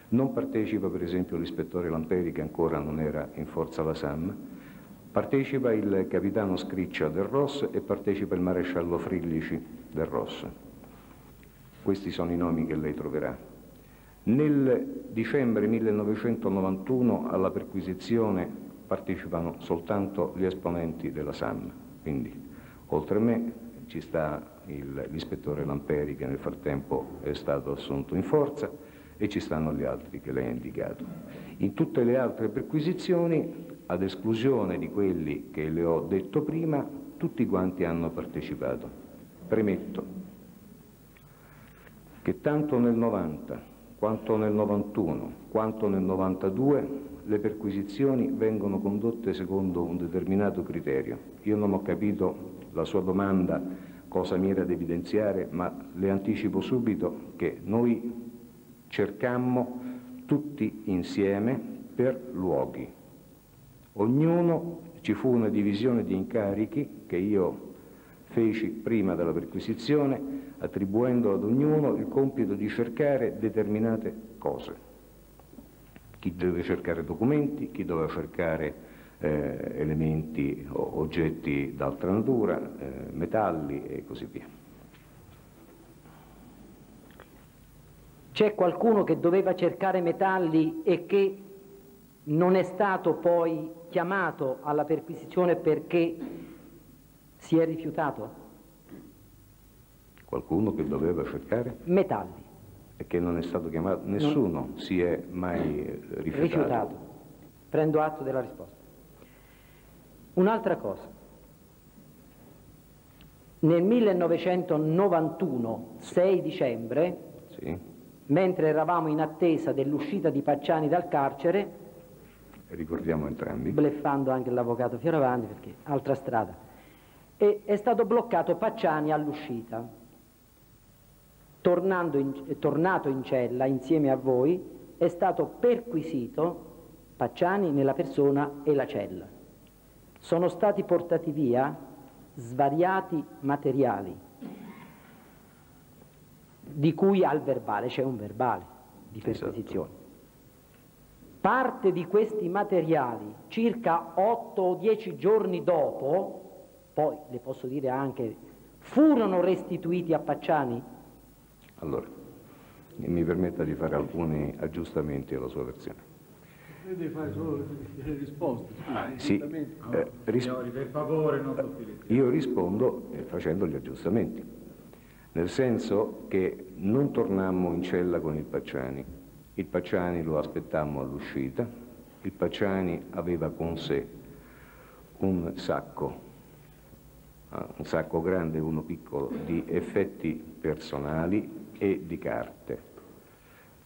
S1: non partecipa per esempio l'ispettore Lamperi che ancora non era in forza alla SAM, partecipa il capitano Scriccia del ROS e partecipa il maresciallo Frillici del ROS. Questi sono i nomi che lei troverà. Nel dicembre 1991 alla perquisizione partecipano soltanto gli esponenti della SAM, quindi oltre a me ci sta l'ispettore Lamperi che nel frattempo è stato assunto in forza e ci stanno gli altri che lei ha indicato. In tutte le altre perquisizioni, ad esclusione di quelli che le ho detto prima, tutti quanti hanno partecipato. Premetto che tanto nel 90, quanto nel 91, quanto nel 92 le perquisizioni vengono condotte secondo un determinato criterio. Io non ho capito la sua domanda cosa mi era da evidenziare, ma le anticipo subito che noi cercammo tutti insieme per luoghi. Ognuno ci fu una divisione di incarichi che io feci prima della perquisizione, attribuendo ad ognuno il compito di cercare determinate cose. Chi deve cercare documenti, chi doveva cercare eh, elementi o oggetti d'altra natura, eh, metalli e così via.
S8: C'è qualcuno che doveva cercare metalli e che non è stato poi chiamato alla perquisizione perché si è rifiutato?
S1: Qualcuno che doveva cercare?
S8: Metalli.
S1: E che non è stato chiamato? Nessuno non... si è mai rifiutato. rifiutato.
S8: Prendo atto della risposta. Un'altra cosa. Nel 1991, 6 dicembre,
S1: Sì,
S8: mentre eravamo in attesa dell'uscita di Pacciani dal carcere,
S1: ricordiamo entrambi.
S8: bleffando anche l'avvocato Fioravanti perché altra strada, e è stato bloccato Pacciani all'uscita. In- tornato in cella insieme a voi, è stato perquisito Pacciani nella persona e la cella. Sono stati portati via svariati materiali, di cui al verbale c'è un verbale di
S1: Esatto.
S8: perquisizione. Parte di questi materiali, circa 8 o 10 giorni dopo, poi le posso dire anche, furono restituiti a Pacciani?
S1: Allora, mi permetta di fare alcuni aggiustamenti alla sua versione.
S11: Lei deve fare solo le, risposte. scusi,
S1: Sì, eh, ris-
S3: Signori, per favore,
S1: io rispondo eh, facendo gli aggiustamenti, nel senso che non tornammo in cella con il Pacciani, il Pacciani lo aspettammo all'uscita, il Pacciani aveva con sé un sacco, ah, un sacco grande e uno piccolo, di effetti personali e di carte.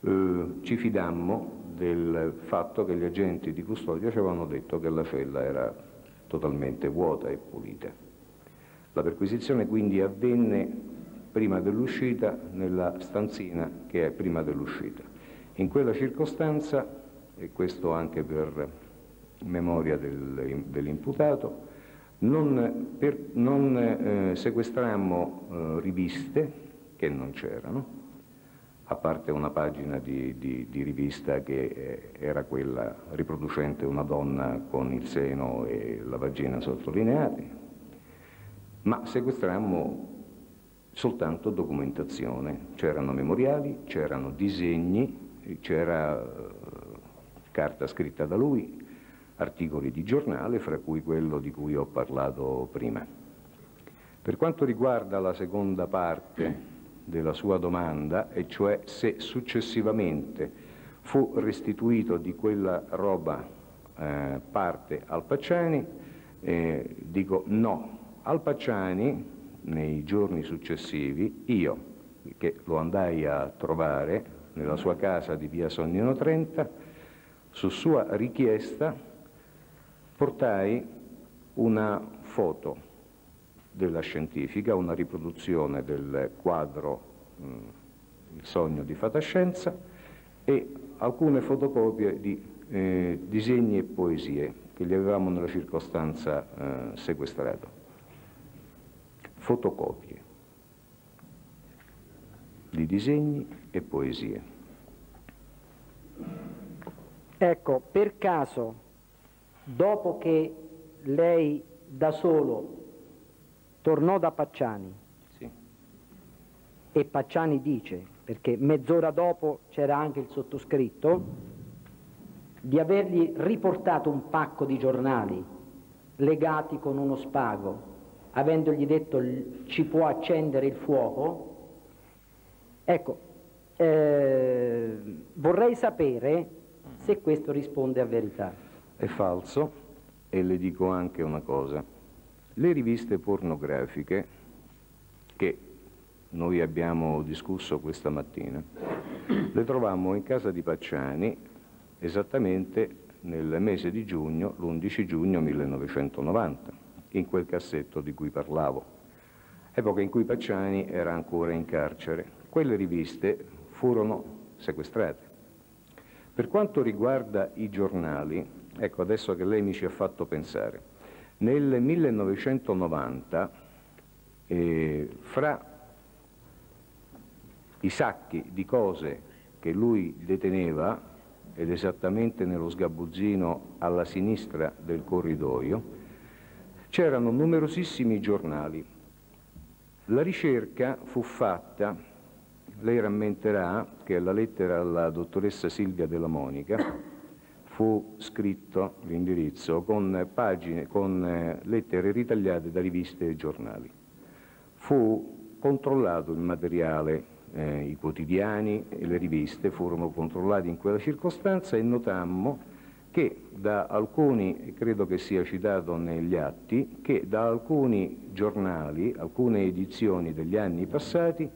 S1: Eh, ci fidammo del fatto che gli agenti di custodia ci avevano detto che la cella era totalmente vuota e pulita. La perquisizione quindi avvenne prima dell'uscita nella stanzina che è prima dell'uscita. In quella circostanza, e questo anche per memoria del- dell'imputato, non, per- non, eh, sequestrammo eh, riviste che non c'erano, a parte una pagina di, di- di rivista che eh, era quella riproducente una donna con il seno e la vagina sottolineati, ma sequestrammo soltanto documentazione, c'erano memoriali, c'erano disegni, c'era eh, carta scritta da lui, articoli di giornale, fra cui quello di cui ho parlato prima. Per quanto riguarda la seconda parte della sua domanda, e cioè se successivamente fu restituito di quella roba eh, parte al Pacciani, eh, dico no. Al Pacciani, nei giorni successivi, io, che lo andai a trovare nella sua casa di via Sognino 30, su sua richiesta portai una foto della scientifica, una riproduzione del quadro mh, Il sogno di fantascienza e alcune fotocopie di eh, disegni e poesie che gli avevamo nella circostanza eh, sequestrato. Fotocopie di disegni e poesie.
S8: Ecco, per caso, dopo che lei da solo tornò da Pacciani
S1: Sì.
S8: e Pacciani dice, perché mezz'ora dopo c'era anche il sottoscritto, di avergli riportato un pacco di giornali legati con uno spago, avendogli detto "L- ci può accendere il fuoco, ecco, eh, vorrei sapere se questo risponde a verità.
S1: È falso e le dico anche una cosa. Le riviste pornografiche che noi abbiamo discusso questa mattina, le trovammo in casa di Pacciani esattamente nel mese di giugno, l'11 giugno 1990, in quel cassetto di cui parlavo, epoca in cui Pacciani era ancora in carcere. Quelle riviste furono sequestrate. Per quanto riguarda i giornali, ecco adesso che lei mi ci ha fatto pensare, nel 1990 eh, fra i sacchi di cose che lui deteneva, ed esattamente nello sgabuzzino alla sinistra del corridoio, c'erano numerosissimi giornali. La ricerca fu fatta, lei rammenterà che alla lettera alla dottoressa Silvia Della Monica fu scritto l'indirizzo con pagine, con eh, lettere ritagliate da riviste e giornali. Fu controllato il materiale, eh, i quotidiani e le riviste furono controllati in quella circostanza e notammo che da alcuni, credo che sia citato negli atti, che da alcuni giornali, alcune edizioni degli anni passati,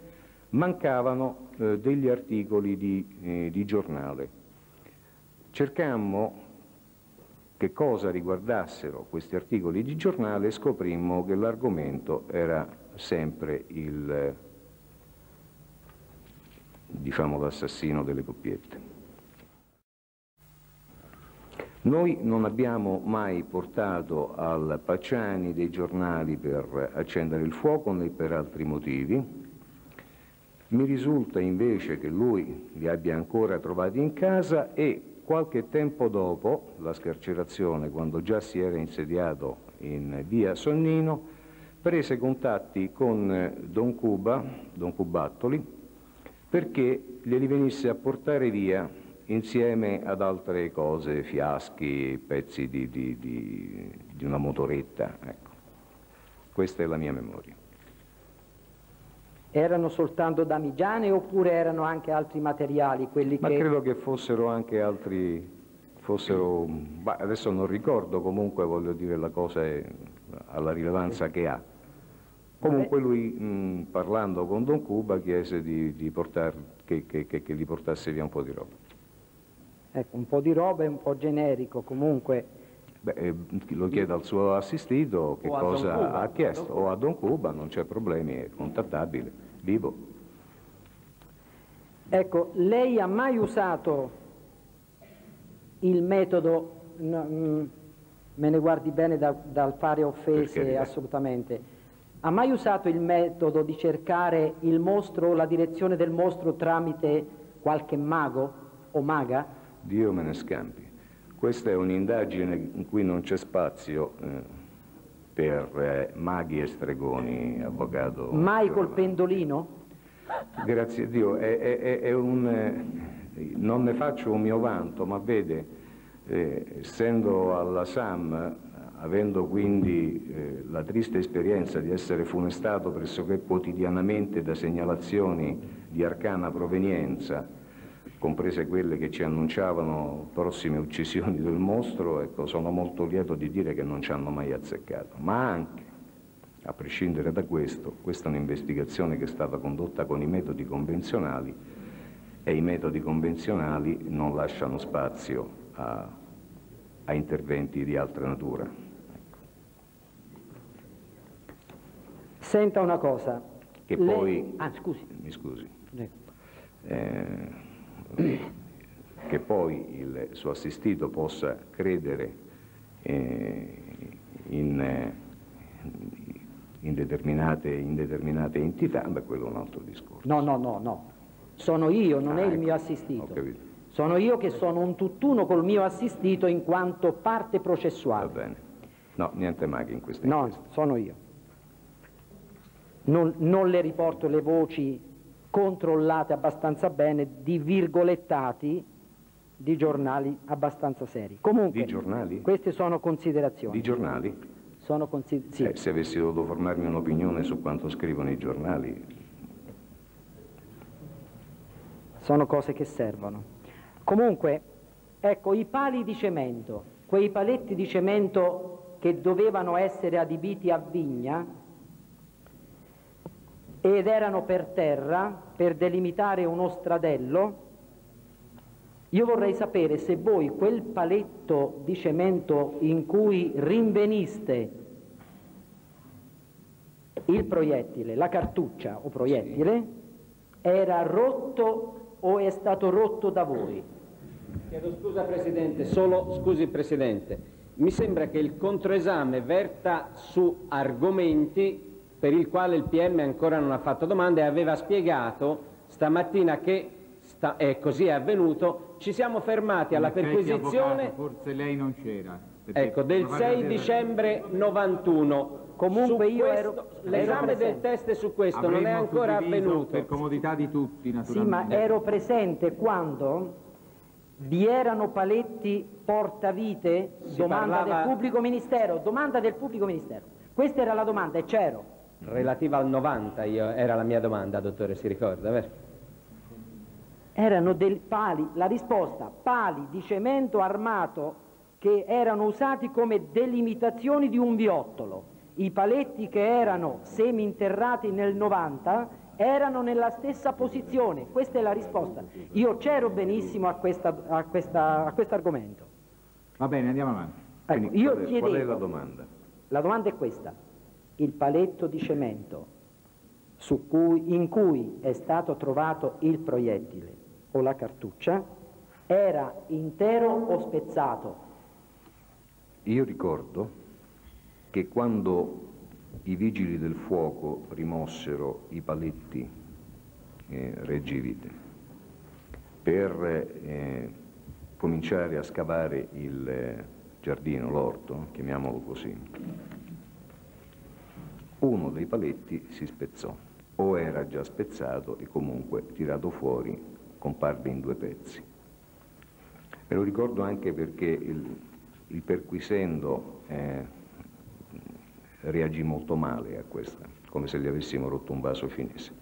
S1: mancavano eh, degli articoli di, eh, di giornale. Cercammo che cosa riguardassero questi articoli di giornale e scoprimmo che l'argomento era sempre il, diciamo, l'assassino delle coppiette. Noi non abbiamo mai portato al Pacciani dei giornali per accendere il fuoco né per altri motivi. Mi risulta invece che lui li abbia ancora trovati in casa e qualche tempo dopo la scarcerazione, quando già si era insediato in via Sonnino, prese contatti con Don Cuba, Don Cubattoli, perché glieli venisse a portare via insieme ad altre cose, fiaschi, pezzi di, di, di, di una motoretta. Ecco. Questa è la mia memoria.
S8: Erano soltanto damigiane oppure erano anche altri materiali? Quelli
S1: Ma
S8: che...
S1: credo che fossero anche altri, fossero, adesso non ricordo, comunque voglio dire la cosa è, alla rilevanza che ha. Comunque lui, mh, parlando con Don Cuba, chiese di, di portar, che, che, che, che gli portasse via un po' di roba.
S8: Ecco, un po' di roba è un po' generico, comunque.
S1: Beh, eh, lo chiede al suo assistito che cosa ha chiesto, o a Don Cuba, non c'è problemi, è contattabile, vivo.
S8: Ecco, lei ha mai usato il metodo, no, mm, me ne guardi bene da- dal fare offese assolutamente, ha mai usato il metodo di cercare il mostro o la direzione del mostro tramite qualche mago o maga?
S1: Dio me ne scampi. Questa è un'indagine in cui non c'è spazio eh, per eh, maghi e stregoni, avvocato.
S8: Mai col pendolino?
S1: Grazie a Dio, è, è- è- è un, eh, non ne faccio un mio vanto, ma vede, eh, essendo alla SAM, avendo quindi eh, la triste esperienza di essere funestato pressoché quotidianamente da segnalazioni di arcana provenienza, comprese quelle che ci annunciavano prossime uccisioni del mostro, ecco, sono molto lieto di dire che non ci hanno mai azzeccato, ma anche a prescindere da questo, questa è un'investigazione che è stata condotta con i metodi convenzionali e i metodi convenzionali non lasciano spazio a, a interventi di altra natura.
S8: Senta una cosa.
S1: Che
S8: lei-
S1: poi,
S8: Ah, scusi.
S1: mi scusi, eh, che poi il suo assistito possa credere eh, in, eh, in determinate, in determinate entità, beh, quello è un altro discorso.
S8: No, no, no, no. Sono io, non è
S1: Ah,
S8: il
S1: ecco,
S8: mio assistito. Sono io che sono un tutt'uno col mio assistito in quanto parte
S1: va
S8: processuale.
S1: bene. No, niente maghi in questa
S8: No, sono io. Non, non le riporto le voci controllate abbastanza bene di virgolettati di giornali abbastanza seri. Comunque,
S1: Di giornali?
S8: queste sono considerazioni.
S1: Di giornali?
S8: Sono consi- sì.
S1: Eh, se avessi dovuto formarmi un'opinione su quanto scrivono i giornali,
S8: sono cose che servono. Comunque, ecco, i pali di cemento, quei paletti di cemento che dovevano essere adibiti a vigna ed erano per terra per delimitare uno stradello, io vorrei sapere se voi quel paletto di cemento in cui rinveniste il proiettile, la cartuccia o proiettile, era rotto o è stato rotto da voi?
S2: Chiedo scusa Presidente, solo scusi Presidente. Mi sembra che il controesame verta su argomenti per il quale il PM ancora non ha fatto domande e aveva spiegato stamattina che sta- e così è avvenuto, ci siamo fermati alla perquisizione
S3: avvocato, forse lei non c'era.
S2: ecco, del
S3: mi pare
S2: 6
S3: di-
S2: dicembre 91.
S8: Comunque
S2: Su
S8: io
S2: questo-
S8: ero-
S2: L'esame del test su questo non è
S3: avremmo
S2: ancora avvenuto.
S3: Per comodità di tutti,
S8: Sì,
S3: naturalmente.
S8: ma ero presente quando vi erano paletti portavite?
S2: Si
S8: domanda
S2: parlava-
S8: del pubblico ministero, domanda del pubblico ministero. Questa era la domanda e c'ero.
S2: Relativa al 90 io- era la mia domanda, dottore, si ricorda, vero?
S8: Erano dei pali, la risposta, pali di cemento armato che erano usati come delimitazioni di un viottolo. I paletti che erano seminterrati nel 90 erano nella stessa posizione. Questa è la risposta. Io c'ero benissimo a, questa, a, questa, a questo argomento.
S3: Va bene, andiamo avanti.
S8: Ecco,
S1: Quindi,
S8: io
S1: qual, è,
S8: chiedevo,
S1: qual è la domanda?
S8: La domanda è questa. Il paletto di cemento cui, in cui è stato trovato il proiettile o la cartuccia era intero o spezzato?
S1: Io ricordo che quando i vigili del fuoco rimossero i paletti eh, reggivite per eh, cominciare a scavare il eh, giardino, l'orto, chiamiamolo così, uno dei paletti si spezzò, o era già spezzato e comunque tirato fuori comparve in due pezzi. Me lo ricordo anche perché il, il perquisendo eh, reagì molto male a questa, come se gli avessimo rotto un vaso cinese.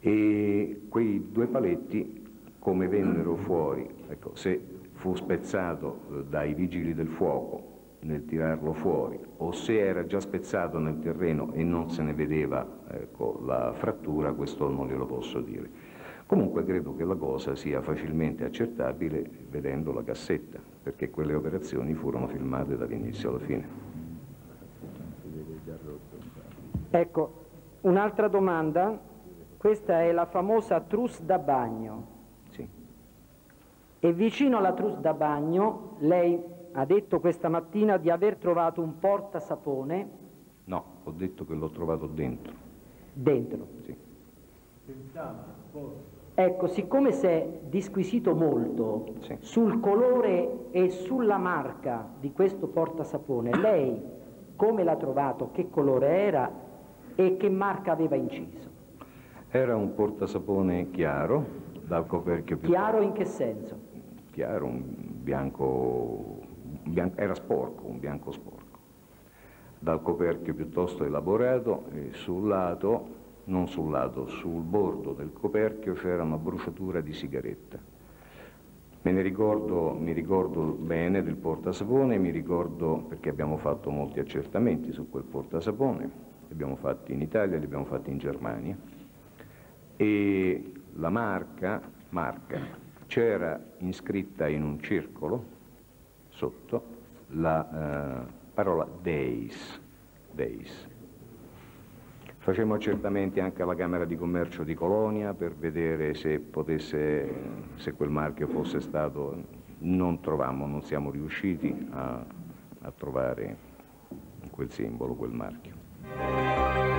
S1: E quei due paletti, come vennero fuori, ecco, se fu spezzato eh, dai vigili del fuoco nel tirarlo fuori o se era già spezzato nel terreno e non se ne vedeva ecco, la frattura, questo non glielo posso dire. Comunque credo che la cosa sia facilmente accettabile vedendo la cassetta, perché quelle operazioni furono filmate dall'inizio alla fine.
S8: Ecco, un'altra domanda, questa è la famosa trus da bagno.
S1: Sì.
S8: E vicino alla trus da bagno lei ha detto questa mattina di aver trovato un portasapone.
S1: No, ho detto che l'ho trovato dentro.
S8: Dentro?
S1: Sì.
S8: Ecco, siccome si è disquisito molto
S1: Sì.
S8: sul colore e sulla marca di questo portasapone, lei come l'ha trovato, che colore era e che marca aveva inciso?
S1: Era un portasapone chiaro, dal coperchio più
S8: Chiaro in che senso?
S1: chiaro, un bianco, bianco- era sporco, un bianco sporco, dal coperchio piuttosto elaborato e sul lato, non sul lato, sul bordo del coperchio c'era una bruciatura di sigaretta. Me ne ricordo, mi ricordo bene del portasapone, mi ricordo perché abbiamo fatto molti accertamenti su quel portasapone, li abbiamo fatti in Italia, li abbiamo fatti in Germania e la marca, marca c'era iscritta in un circolo sotto la eh, parola Days, Days. Facemmo accertamenti anche alla Camera di Commercio di Colonia per vedere se potesse, se quel marchio fosse stato, non trovammo, non siamo riusciti a, a trovare quel simbolo, quel marchio.